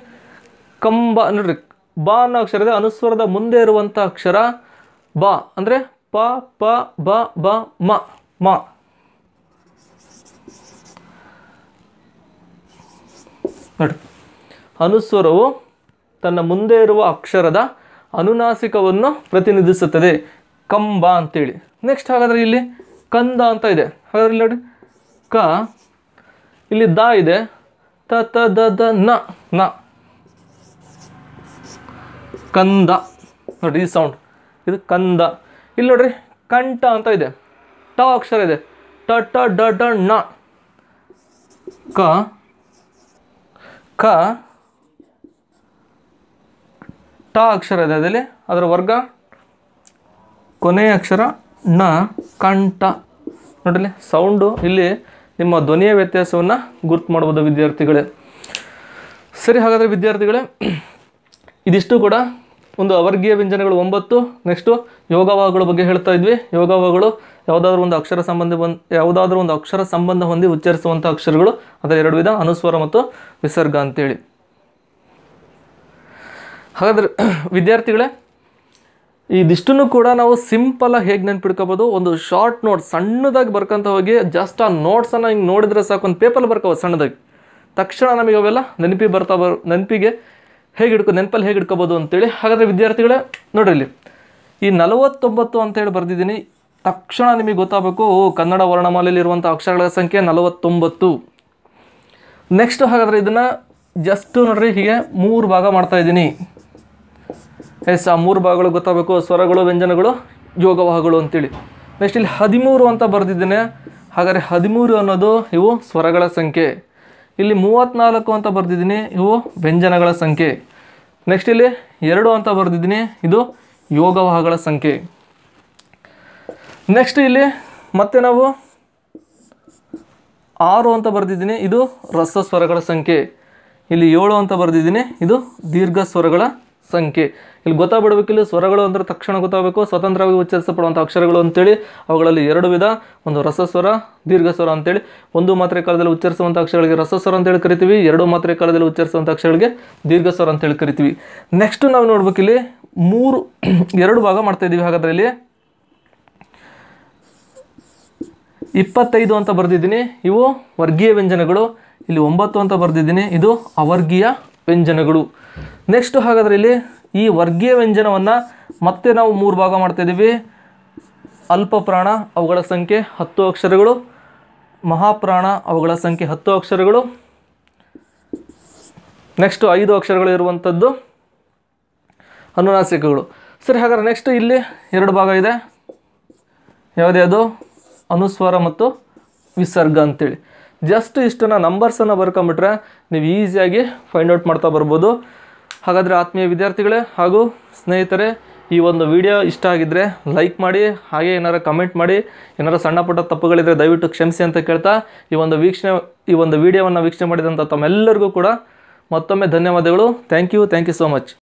ಕಂಬ, ನೋಡ್ರಿ, ಬಾ ಅನ್ನೋ ಅಕ್ಷರ ಇದೆ. ಅನುಸ್ವರದ ಮುಂದೆ ಇರುವಂಥ ಅಕ್ಷರ ಬ, ಅಂದರೆ ಪ ಪ, ಬ ಬ, ಮ ಮ. ನೋಡಿ. ಅನುಸ್ವರವು ತನ್ನ ಮುಂದೆ ಇರುವ ಅಕ್ಷರದ ಅನುನಾಸಿಕವನ್ನು ಪ್ರತಿನಿಧಿಸುತ್ತದೆ. ಕಂಬ ಅಂತೇಳಿ. ನೆಕ್ಸ್ಟ್ ಹಾಗಾದರೆ ಇಲ್ಲಿ ಕಂದ ಅಂತ ಇದೆ. ಹಾಗಾದ್ರೆ ಇಲ್ಲಿ ನೋಡಿ. ಕ, ಇಲ್ಲಿ ದ ಇದೆ. ತ ತ, ದ ದ, ನ ನ. ಕಂದ. ನೋಡಿ ಈ ಸೌಂಡ್ ಇದು ಕಂದ. ಇಲ್ಲಿ ನೋಡ್ರಿ, ಕಂಠ ಅಂತ ಇದೆ. ಟ ಅಕ್ಷರ ಇದೆ. ಟ ಟ, ಡ ಡ ನ ಕ ಕ ಟ ಅಕ್ಷರ ಇದೆ ಅದರಲ್ಲಿ. ಅದರ ವರ್ಗ ಕೊನೆಯ ಅಕ್ಷರ ನ ಕಂಠ. ನೋಡಿಲಿ ಸೌಂಡು ಇಲ್ಲಿ ನಿಮ್ಮ ಧ್ವನಿಯ ವ್ಯತ್ಯಾಸವನ್ನು ಗುರ್ತು ಮಾಡ್ಬೋದು ವಿದ್ಯಾರ್ಥಿಗಳೇ. ಸರಿ, ಹಾಗಾದರೆ ವಿದ್ಯಾರ್ಥಿಗಳೇ, ಇದಿಷ್ಟು ಕೂಡ ಒಂದು ಅವರ್ಗೀಯ ವ್ಯಂಜನಗಳು ಒಂಬತ್ತು. ನೆಕ್ಸ್ಟು ಯೋಗವಾಹಗಳ ಬಗ್ಗೆ ಹೇಳ್ತಾ ಇದ್ವಿ. ಯೋಗವಾಹಗಳು ಯಾವುದಾದ್ರೂ ಒಂದು ಅಕ್ಷರ ಸಂಬಂಧ ಬಂದ್, ಯಾವುದಾದ್ರೂ ಒಂದು ಅಕ್ಷರ ಸಂಬಂಧ ಹೊಂದಿ ಉಚ್ಚರಿಸುವಂಥ ಅಕ್ಷರಗಳು ಅದರ ಎರಡು ವಿಧ, ಅನುಸ್ವರ ಮತ್ತು ವಿಸರ್ಗ ಅಂತೇಳಿ. ಹಾಗಾದ್ರೆ [clears throat] ವಿದ್ಯಾರ್ಥಿಗಳೇ ಇದಿಷ್ಟನ್ನು ಕೂಡ ನಾವು ಸಿಂಪಲಾಗಿ ಹೇಗೆ ನೆನ್ಪಿಡ್ಕೋಬೋದು? ಒಂದು ಶಾರ್ಟ್ ನೋಟ್ ಸಣ್ಣದಾಗಿ ಬರ್ಕೊಂತ ಹೋಗಿ ಜಸ್ಟ್ ಆ ನೋಟ್ಸನ್ನು ಹಿಂಗೆ ನೋಡಿದ್ರೆ ಸಾಕು, ಒಂದು ಪೇಪರ್ ಬರ್ಕೋಬೋದು ಸಣ್ಣದಾಗಿ. ತಕ್ಷಣ ನಮಗೆ ಅವೆಲ್ಲ ನೆನಪಿ ಬರ್ತಾ ಬರ್, ನೆನಪಿಗೆ ಹೇಗೆ ಹಿಡ್ಕೊ, ನೆನಪಲ್ಲಿ ಹೇಗೆ ಹಿಡ್ಕೋಬೋದು ಅಂತೇಳಿ. ಹಾಗಾದರೆ ವಿದ್ಯಾರ್ಥಿಗಳೇ, ನೋಡ್ರಿ ಈ ನಲವತ್ತೊಂಬತ್ತು ಅಂತೇಳಿ ಬರೆದಿದ್ದೀನಿ. ತಕ್ಷಣ ನಿಮಗೆ ಗೊತ್ತಾಗಬೇಕು, ಕನ್ನಡ ವರ್ಣಮಾಲೆಯಲ್ಲಿ ಇರುವಂಥ ಅಕ್ಷರಗಳ ಸಂಖ್ಯೆ ನಲವತ್ತೊಂಬತ್ತು. ನೆಕ್ಸ್ಟ್ ಹಾಗಾದರೆ ಇದನ್ನು ಜಸ್ಟ್ ನೋಡ್ರಿ, ಹೀಗೆ ಮೂರು ಭಾಗ ಮಾಡ್ತಾ ಇದ್ದೀನಿ. ಎಸ್, ಆ ಮೂರು ಭಾಗಗಳು ಗೊತ್ತಾಗಬೇಕು, ಸ್ವರಗಳು, ವ್ಯಂಜನಗಳು ಯೋಗವಾಹಗಳು ಅಂತೇಳಿ. ನೆಕ್ಸ್ಟ್ ಇಲ್ಲಿ ಹದಿಮೂರು ಅಂತ ಬರೆದಿದ್ದೇನೆ. ಹಾಗಾದರೆ ಹದಿಮೂರು ಅನ್ನೋದು ಇವು ಸ್ವರಗಳ ಸಂಖ್ಯೆ. ಇಲ್ಲಿ ಮೂವತ್ತ್ನಾಲ್ಕು ಅಂತ ಬರೆದಿದ್ದೀನಿ, ಇವು ವ್ಯಂಜನಗಳ ಸಂಖ್ಯೆ. ನೆಕ್ಸ್ಟ್ ಇಲ್ಲಿ ಎರಡು ಅಂತ ಬರೆದಿದ್ದೀನಿ, ಇದು ಯೋಗವಾಹಗಳ ಸಂಖ್ಯೆ. ನೆಕ್ಸ್ಟ್ ಇಲ್ಲಿ ಮತ್ತೆ ನಾವು ಆರು ಅಂತ ಬರೆದಿದ್ದೀನಿ. ಇದು ರಸ ಸ್ವರಗಳ ಸಂಖ್ಯೆ. ಇಲ್ಲಿ ಏಳು ಅಂತ ಬರೆದಿದ್ದೀನಿ. ಇದು ದೀರ್ಘ ಸ್ವರಗಳ ಸಂಖ್ಯೆ. ಇಲ್ಲಿ ಗೊತ್ತಾಗ್ಬಿಡ್ಬೇಕಿಲ್ಲ ಸ್ವರಗಳು ಅಂದ್ರೆ ತಕ್ಷಣ ಗೊತ್ತಾಗಬೇಕು, ಸ್ವತಂತ್ರವಾಗಿ ಉಚ್ಚರಿಸಲ್ಪಡುವಂಥ ಅಕ್ಷರಗಳು ಅಂತೇಳಿ ಅವುಗಳಲ್ಲಿ ಎರಡು ವಿಧ. ಒಂದು ರಸಸ್ವರ ದೀರ್ಘ ಸ್ವರ ಅಂತೇಳಿ. ಒಂದು ಮಾತ್ರೆ ಕಾಲದಲ್ಲಿ ಉಚ್ಚರಿಸುವಂಥ ಅಕ್ಷರಗಳಿಗೆ ರಸಸ್ವರ ಅಂತೇಳಿ ಕರಿತೀವಿ. ಎರಡು ಮಾತ್ರೆ ಕಾಲದಲ್ಲಿ ಉಚ್ಚರಿಸುವಂಥ ಅಕ್ಷರಗಳಿಗೆ ದೀರ್ಘ ಸ್ವರ ಅಂತೇಳಿ ಕರಿತೀವಿ. ನೆಕ್ಸ್ಟ್ ನಾವು ನೋಡ್ಬೇಕಿಲ್ಲಿ ಮೂರು, ಎರಡು ಭಾಗ ಮಾಡ್ತಾಯಿದ್ದೀವಿ ಹಾಗಾದ್ರೆ ಇಲ್ಲಿ. ಇಪ್ಪತ್ತೈದು ಅಂತ ಬರೆದಿದ್ದೀನಿ. ಇವು ವರ್ಗೀಯ ವ್ಯಂಜನಗಳು. ಇಲ್ಲಿ ಒಂಬತ್ತು ಅಂತ ಬರೆದಿದ್ದೀನಿ. ಇದು ಅವರ್ಗೀಯ ವ್ಯಂಜನಗಳು. ನೆಕ್ಸ್ಟ್ ಹಾಗಾದ್ರೆ ಇಲ್ಲಿ ಈ ವರ್ಗೀಯ ವ್ಯಂಜನವನ್ನು ಮತ್ತೆ ನಾವು ಮೂರು ಭಾಗ ಮಾಡ್ತಾಯಿದ್ದೀವಿ ಅಲ್ಪ ಪ್ರಾಣ, ಅವುಗಳ ಸಂಖ್ಯೆ ಹತ್ತು ಅಕ್ಷರಗಳು. ಮಹಾಪ್ರಾಣ, ಅವುಗಳ ಸಂಖ್ಯೆ ಹತ್ತು ಅಕ್ಷರಗಳು. ನೆಕ್ಸ್ಟ್ ಐದು ಅಕ್ಷರಗಳು ಇರುವಂಥದ್ದು ಅನುನಾಸಿಕಗಳು. ಸರಿ, ಹಾಗಾದ್ರೆ ನೆಕ್ಸ್ಟ್ ಇಲ್ಲಿ ಎರಡು ಭಾಗ ಇದೆ. ಯಾವುದ್ಯಾವುದು ಅನುಸ್ವರ ಮತ್ತು ವಿಸರ್ಗ ಅಂತೇಳಿ. ಜಸ್ಟ್ ಇಷ್ಟನ್ನು ನಂಬರ್ಸನ್ನು ಬರ್ಕೊಂಬಿಟ್ರೆ ನೀವು ಈಸಿಯಾಗಿ ಫೈಂಡ್ ಔಟ್ ಮಾಡ್ತಾ ಬರ್ಬೋದು. ಹಾಗಾದರೆ ಆತ್ಮೀಯ ವಿದ್ಯಾರ್ಥಿಗಳೇ ಹಾಗೂ ಸ್ನೇಹಿತರೆ, ಈ ಒಂದು ವಿಡಿಯೋ ಇಷ್ಟ ಆಗಿದ್ದರೆ ಲೈಕ್ ಮಾಡಿ, ಹಾಗೆ ಏನಾರ ಕಮೆಂಟ್ ಮಾಡಿ, ಏನಾರ ಸಣ್ಣ ಪುಟ್ಟ ತಪ್ಪುಗಳಿದ್ರೆ ದಯವಿಟ್ಟು ಕ್ಷಮಿಸಿ ಅಂತ ಕೇಳ್ತಾ, ಈ ಒಂದು ವೀಕ್ಷಣೆ, ಈ ಒಂದು ವಿಡಿಯೋವನ್ನು ವೀಕ್ಷಣೆ ಮಾಡಿದಂಥ ತಮ್ಮೆಲ್ಲರಿಗೂ ಕೂಡ ಮತ್ತೊಮ್ಮೆ ಧನ್ಯವಾದಗಳು. Thank you thank you so much